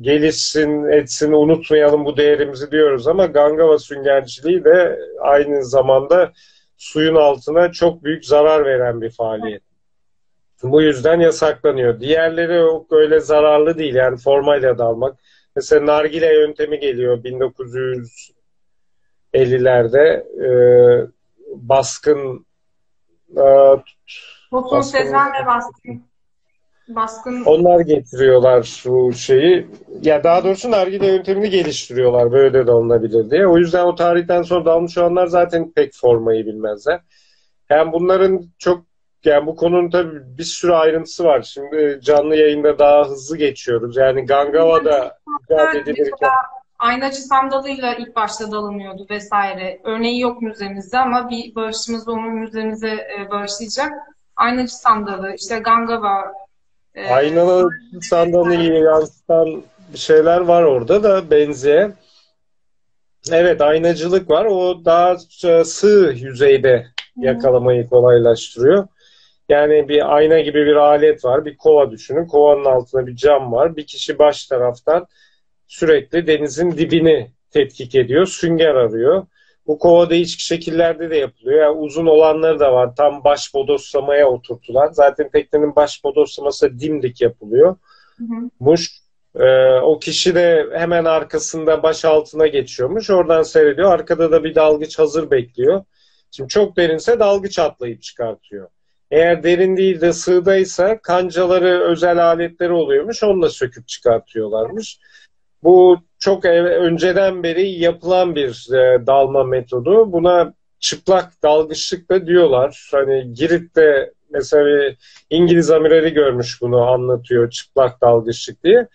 gelişsin etsin unutmayalım bu değerimizi diyoruz ama Gangava süngerciliği de aynı zamanda suyun altına çok büyük zarar veren bir faaliyet. Bu yüzden yasaklanıyor. Diğerleri yok öyle zararlı değil yani formayla dalmak. Mesela nargile yöntemi geliyor 1950'lerde e, baskın e, Tosun Baskın- Sezen ve Baskın. Baskın Onlar getiriyorlar bu şeyi. Ya daha doğrusu nargile yöntemini geliştiriyorlar. Böyle de olunabilir diye. O yüzden o tarihten sonra dalmış olanlar zaten pek formayı bilmezler. Yani bunların çok yani bu konunun tabii bir sürü ayrıntısı var. Şimdi canlı yayında daha hızlı geçiyoruz. Yani Gangava'da icat edilirken aynacı sandalıyla ilk başta dalınıyordu vesaire. Örneği yok müzemizde ama bir bağışçımız onu müzemize e, bağışlayacak. Aynacı sandalı, işte Gangava, e, aynalı sandalyeyi yansıtan şeyler var orada da benzeyen. Evet aynacılık var. O daha sığ yüzeyde yakalamayı kolaylaştırıyor. Yani bir ayna gibi bir alet var. Bir kova düşünün. Kovanın altında bir cam var. Bir kişi baş taraftan sürekli denizin dibini tetkik ediyor. Sünger arıyor. Bu kova değişik şekillerde de yapılıyor. Yani uzun olanları da var. Tam baş bodoslamaya oturtulan. Zaten teknenin baş bodoslaması dimdik yapılıyor. Hı hı. Muş. Ee, o kişi de hemen arkasında baş altına geçiyormuş. Oradan seyrediyor. Arkada da bir dalgıç hazır bekliyor. Şimdi çok derinse dalgıç atlayıp çıkartıyor. Eğer derin değil de sığdaysa kancaları özel aletleri oluyormuş. Onunla söküp çıkartıyorlarmış. Bu çok ev- önceden beri yapılan bir e, dalma metodu. Buna çıplak dalgıçlık da diyorlar. Hani Girit'te mesela İngiliz amirali görmüş bunu anlatıyor çıplak dalgıçlık diye.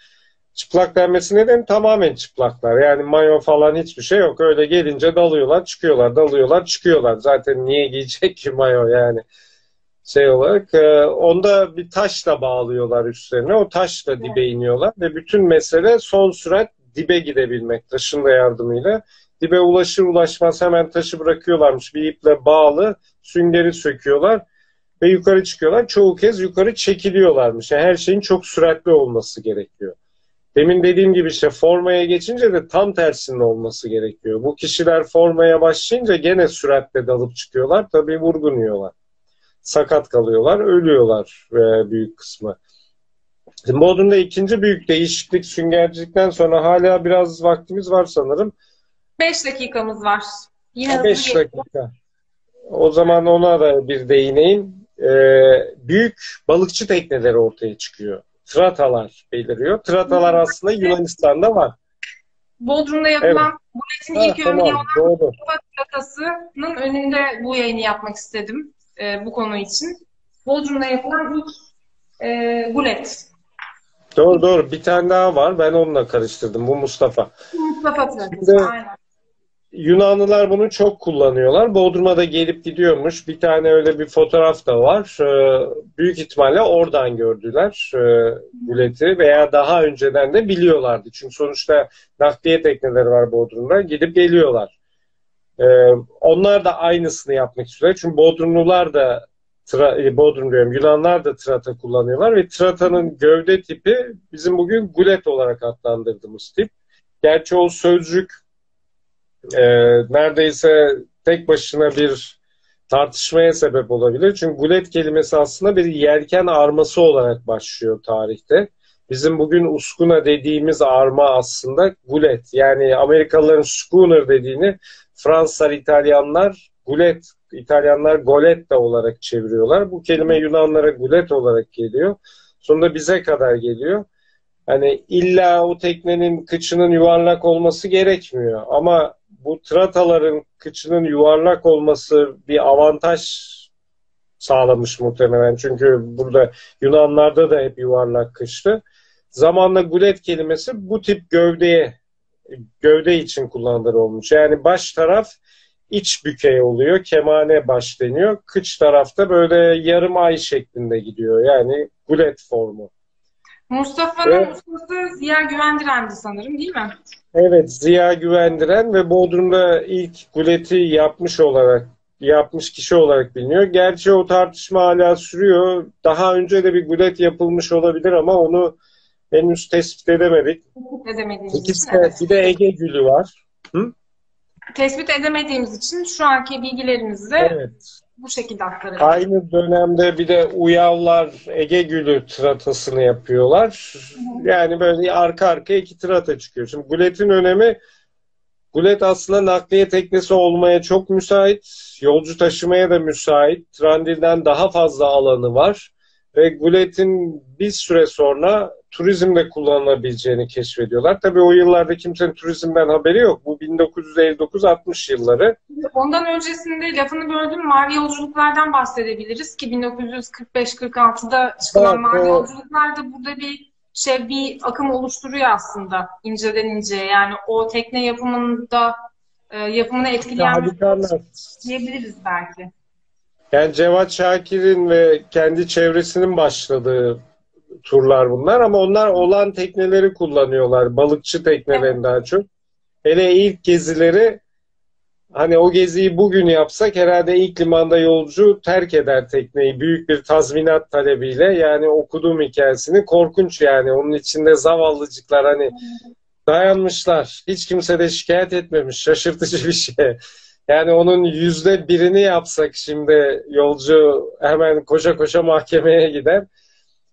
Çıplak denmesi neden? Tamamen çıplaklar. Yani mayo falan hiçbir şey yok. Öyle gelince dalıyorlar, çıkıyorlar, dalıyorlar, çıkıyorlar. Zaten niye giyecek ki mayo yani? Şey olarak e, onda bir taşla bağlıyorlar üstlerine. O taşla dibe iniyorlar ve bütün mesele son sürat dibe gidebilmek taşın da yardımıyla. Dibe ulaşır ulaşmaz hemen taşı bırakıyorlarmış. Bir iple bağlı süngeri söküyorlar ve yukarı çıkıyorlar. Çoğu kez yukarı çekiliyorlarmış. Yani her şeyin çok süratli olması gerekiyor. Demin dediğim gibi işte formaya geçince de tam tersinin olması gerekiyor. Bu kişiler formaya başlayınca gene süratle dalıp çıkıyorlar. Tabii vurgun yiyorlar. Sakat kalıyorlar, ölüyorlar e, büyük kısmı. Şimdi Bodrum'da ikinci büyük değişiklik süngercilikten sonra hala biraz vaktimiz var sanırım. 5 dakikamız var. Yine hızlı 5 geçelim. dakika. O zaman ona da bir değineyim. Ee, büyük balıkçı tekneleri ortaya çıkıyor. Tratalar beliriyor. Tratalar aslında Yunanistan'da var. Bodrum'da yapılan Bulet'in Ha, ilk örneği tamam, olan Tratası'nın önünde bu yayını yapmak istedim. E, bu konu için. Bodrum'da yapılan ilk e, gulet. Doğru doğru. Bir tane daha var. Ben onunla karıştırdım. Bu Mustafa. Mustafa. Şimdi- Aynen. Yunanlılar bunu çok kullanıyorlar. Bodrum'a da gelip gidiyormuş. Bir tane öyle bir fotoğraf da var. Ee, büyük ihtimalle oradan gördüler e, guleti veya daha önceden de biliyorlardı. Çünkü sonuçta nakliye tekneleri var Bodrum'da. Gidip geliyorlar. Ee, onlar da aynısını yapmak istiyorlar. Çünkü Bodrumlular da tra- e, Bodrum diyorum Yunanlar da trata kullanıyorlar ve tratanın gövde tipi bizim bugün gulet olarak adlandırdığımız tip. Gerçi o sözcük e, neredeyse tek başına bir tartışmaya sebep olabilir. Çünkü gulet kelimesi aslında bir yelken arması olarak başlıyor tarihte. Bizim bugün uskuna dediğimiz arma aslında gulet. Yani Amerikalıların schooner dediğini Fransızlar, İtalyanlar gulet, İtalyanlar goletta olarak çeviriyorlar. Bu kelime Yunanlara gulet olarak geliyor. Sonunda bize kadar geliyor. Hani illa o teknenin kıçının yuvarlak olması gerekmiyor. Ama bu trataların kıçının yuvarlak olması bir avantaj sağlamış muhtemelen. Çünkü burada Yunanlarda da hep yuvarlak kıçtı. Zamanla gulet kelimesi bu tip gövdeye gövde için kullanılır olmuş. Yani baş taraf iç bükey oluyor. Kemane baş deniyor. Kıç tarafta böyle yarım ay şeklinde gidiyor. Yani gulet formu. Mustafa'nın Evet. ustası Ziya Güvendiren'di sanırım değil mi? Evet, Ziya Güvendiren ve Bodrum'da ilk guleti yapmış olarak yapmış kişi olarak biliniyor. Gerçi o tartışma hala sürüyor. Daha önce de bir gulet yapılmış olabilir ama onu henüz tespit edemedik. Tespit edemediğimiz. İkisi Evet. bir de Ege gülü var. Tespit edemediğimiz için şu anki bilgilerimizi de Evet. bu şekilde aktaralım. Aynı dönemde bir de Uyavlar Ege Gülü tratasını yapıyorlar. Yani böyle arka arkaya iki trata çıkıyor. Şimdi guletin önemi gulet aslında nakliye teknesi olmaya çok müsait. Yolcu taşımaya da müsait. Trandil'den daha fazla alanı var. Ve guletin bir süre sonra turizmde kullanılabileceğini keşfediyorlar. Tabii o yıllarda kimsenin turizmden haberi yok. Bu 1959-60 yılları. Ondan öncesinde lafını böldüm mavi yolculuklardan bahsedebiliriz ki 1945-46'da çıkılan Evet, mavi o- yolculuklar da burada bir şey bir akım oluşturuyor aslında inceden inceye. Yani o tekne yapımında e, yapımını etkileyen Harikalar. diyebiliriz belki. Yani Cevat Şakir'in ve kendi çevresinin başladığı turlar bunlar ama onlar olan tekneleri kullanıyorlar. Balıkçı teknelerini daha çok. Hele ilk gezileri hani o geziyi bugün yapsak herhalde ilk limanda yolcu terk eder tekneyi büyük bir tazminat talebiyle. Yani okuduğum hikayesini korkunç yani. Onun içinde zavallıcıklar hani dayanmışlar. Hiç kimse de şikayet etmemiş. Şaşırtıcı bir şey. Yani onun yüzde birini yapsak şimdi yolcu hemen koşa koşa mahkemeye gider.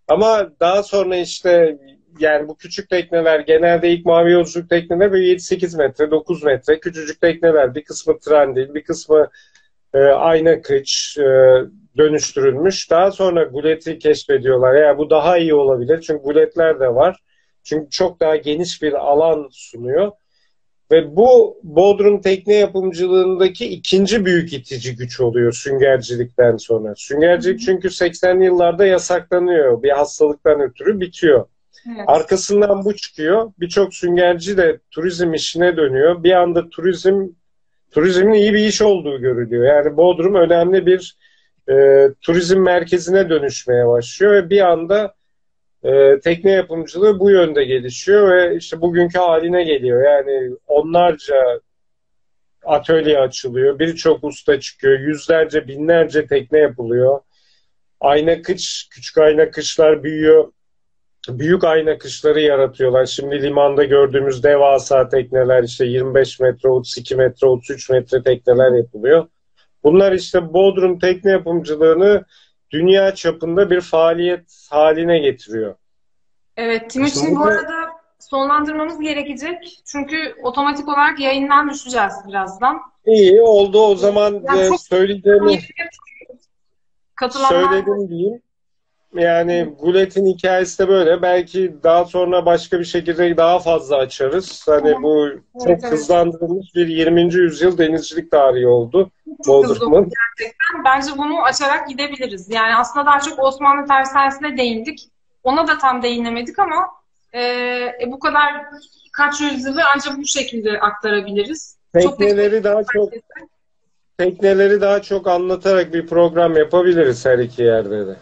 Ama daha sonra işte yani bu küçük tekneler genelde ilk mavi yolculuk tekneler böyle 7-8 metre, 9 metre küçücük tekneler. Bir kısmı trandil, bir kısmı e, ayna kıç e, dönüştürülmüş. Daha sonra guleti keşfediyorlar. Ya bu daha iyi olabilir. Çünkü guletler de var. Çünkü çok daha geniş bir alan sunuyor. Ve bu Bodrum tekne yapımcılığındaki ikinci büyük itici güç oluyor süngercilikten sonra. Süngercilik çünkü 80'li yıllarda yasaklanıyor. Bir hastalıktan ötürü bitiyor. Evet. Arkasından bu çıkıyor. Birçok süngerci de turizm işine dönüyor. Bir anda turizm turizmin iyi bir iş olduğu görülüyor. Yani Bodrum önemli bir e, turizm merkezine dönüşmeye başlıyor ve bir anda e, tekne yapımcılığı bu yönde gelişiyor ve işte bugünkü haline geliyor. Yani onlarca atölye açılıyor, birçok usta çıkıyor, yüzlerce, binlerce tekne yapılıyor. Ayna kıç, küçük ayna kışlar büyüyor. Büyük ayna kışları yaratıyorlar. Şimdi limanda gördüğümüz devasa tekneler işte 25 metre, 32 metre, 33 metre tekneler yapılıyor. Bunlar işte Bodrum tekne yapımcılığını dünya çapında bir faaliyet haline getiriyor. Evet, Timuçin bu arada sonlandırmamız gerekecek. Çünkü otomatik olarak yayından düşeceğiz birazdan. İyi oldu o zaman Yani e, söyleyeceğimi söyledim diyeyim. Yani Gulet'in hikayesi de böyle. Belki daha sonra başka bir şekilde daha fazla açarız. Hani bu çok evet. hızlandırılmış bir 20. yüzyıl denizcilik tarihi oldu. Çok hızlı gerçekten. Bence bunu açarak gidebiliriz. Yani aslında daha çok Osmanlı tersanesine değindik. Ona da tam değinemedik ama e, e, bu kadar kaç yüzyılı ancak bu şekilde aktarabiliriz. Çok Tekneleri daha çok tekneleri daha çok anlatarak bir program yapabiliriz her iki yerde de.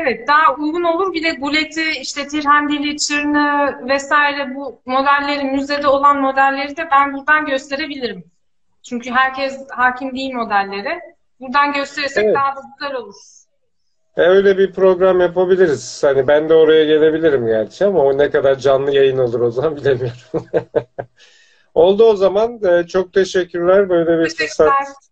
Evet, daha uygun olur. Bir de guleti, işte tirhendili, çırnı vesaire bu modelleri, müzede olan modelleri de ben buradan gösterebilirim. Çünkü herkes hakim değil modellere. Buradan gösterirsek Evet. daha da güzel olur. E, öyle bir program yapabiliriz. Hani ben de oraya gelebilirim gerçi ama o ne kadar canlı yayın olur o zaman bilemiyorum. Oldu o zaman. E, çok teşekkürler böyle bir fırsat Teşekkürler.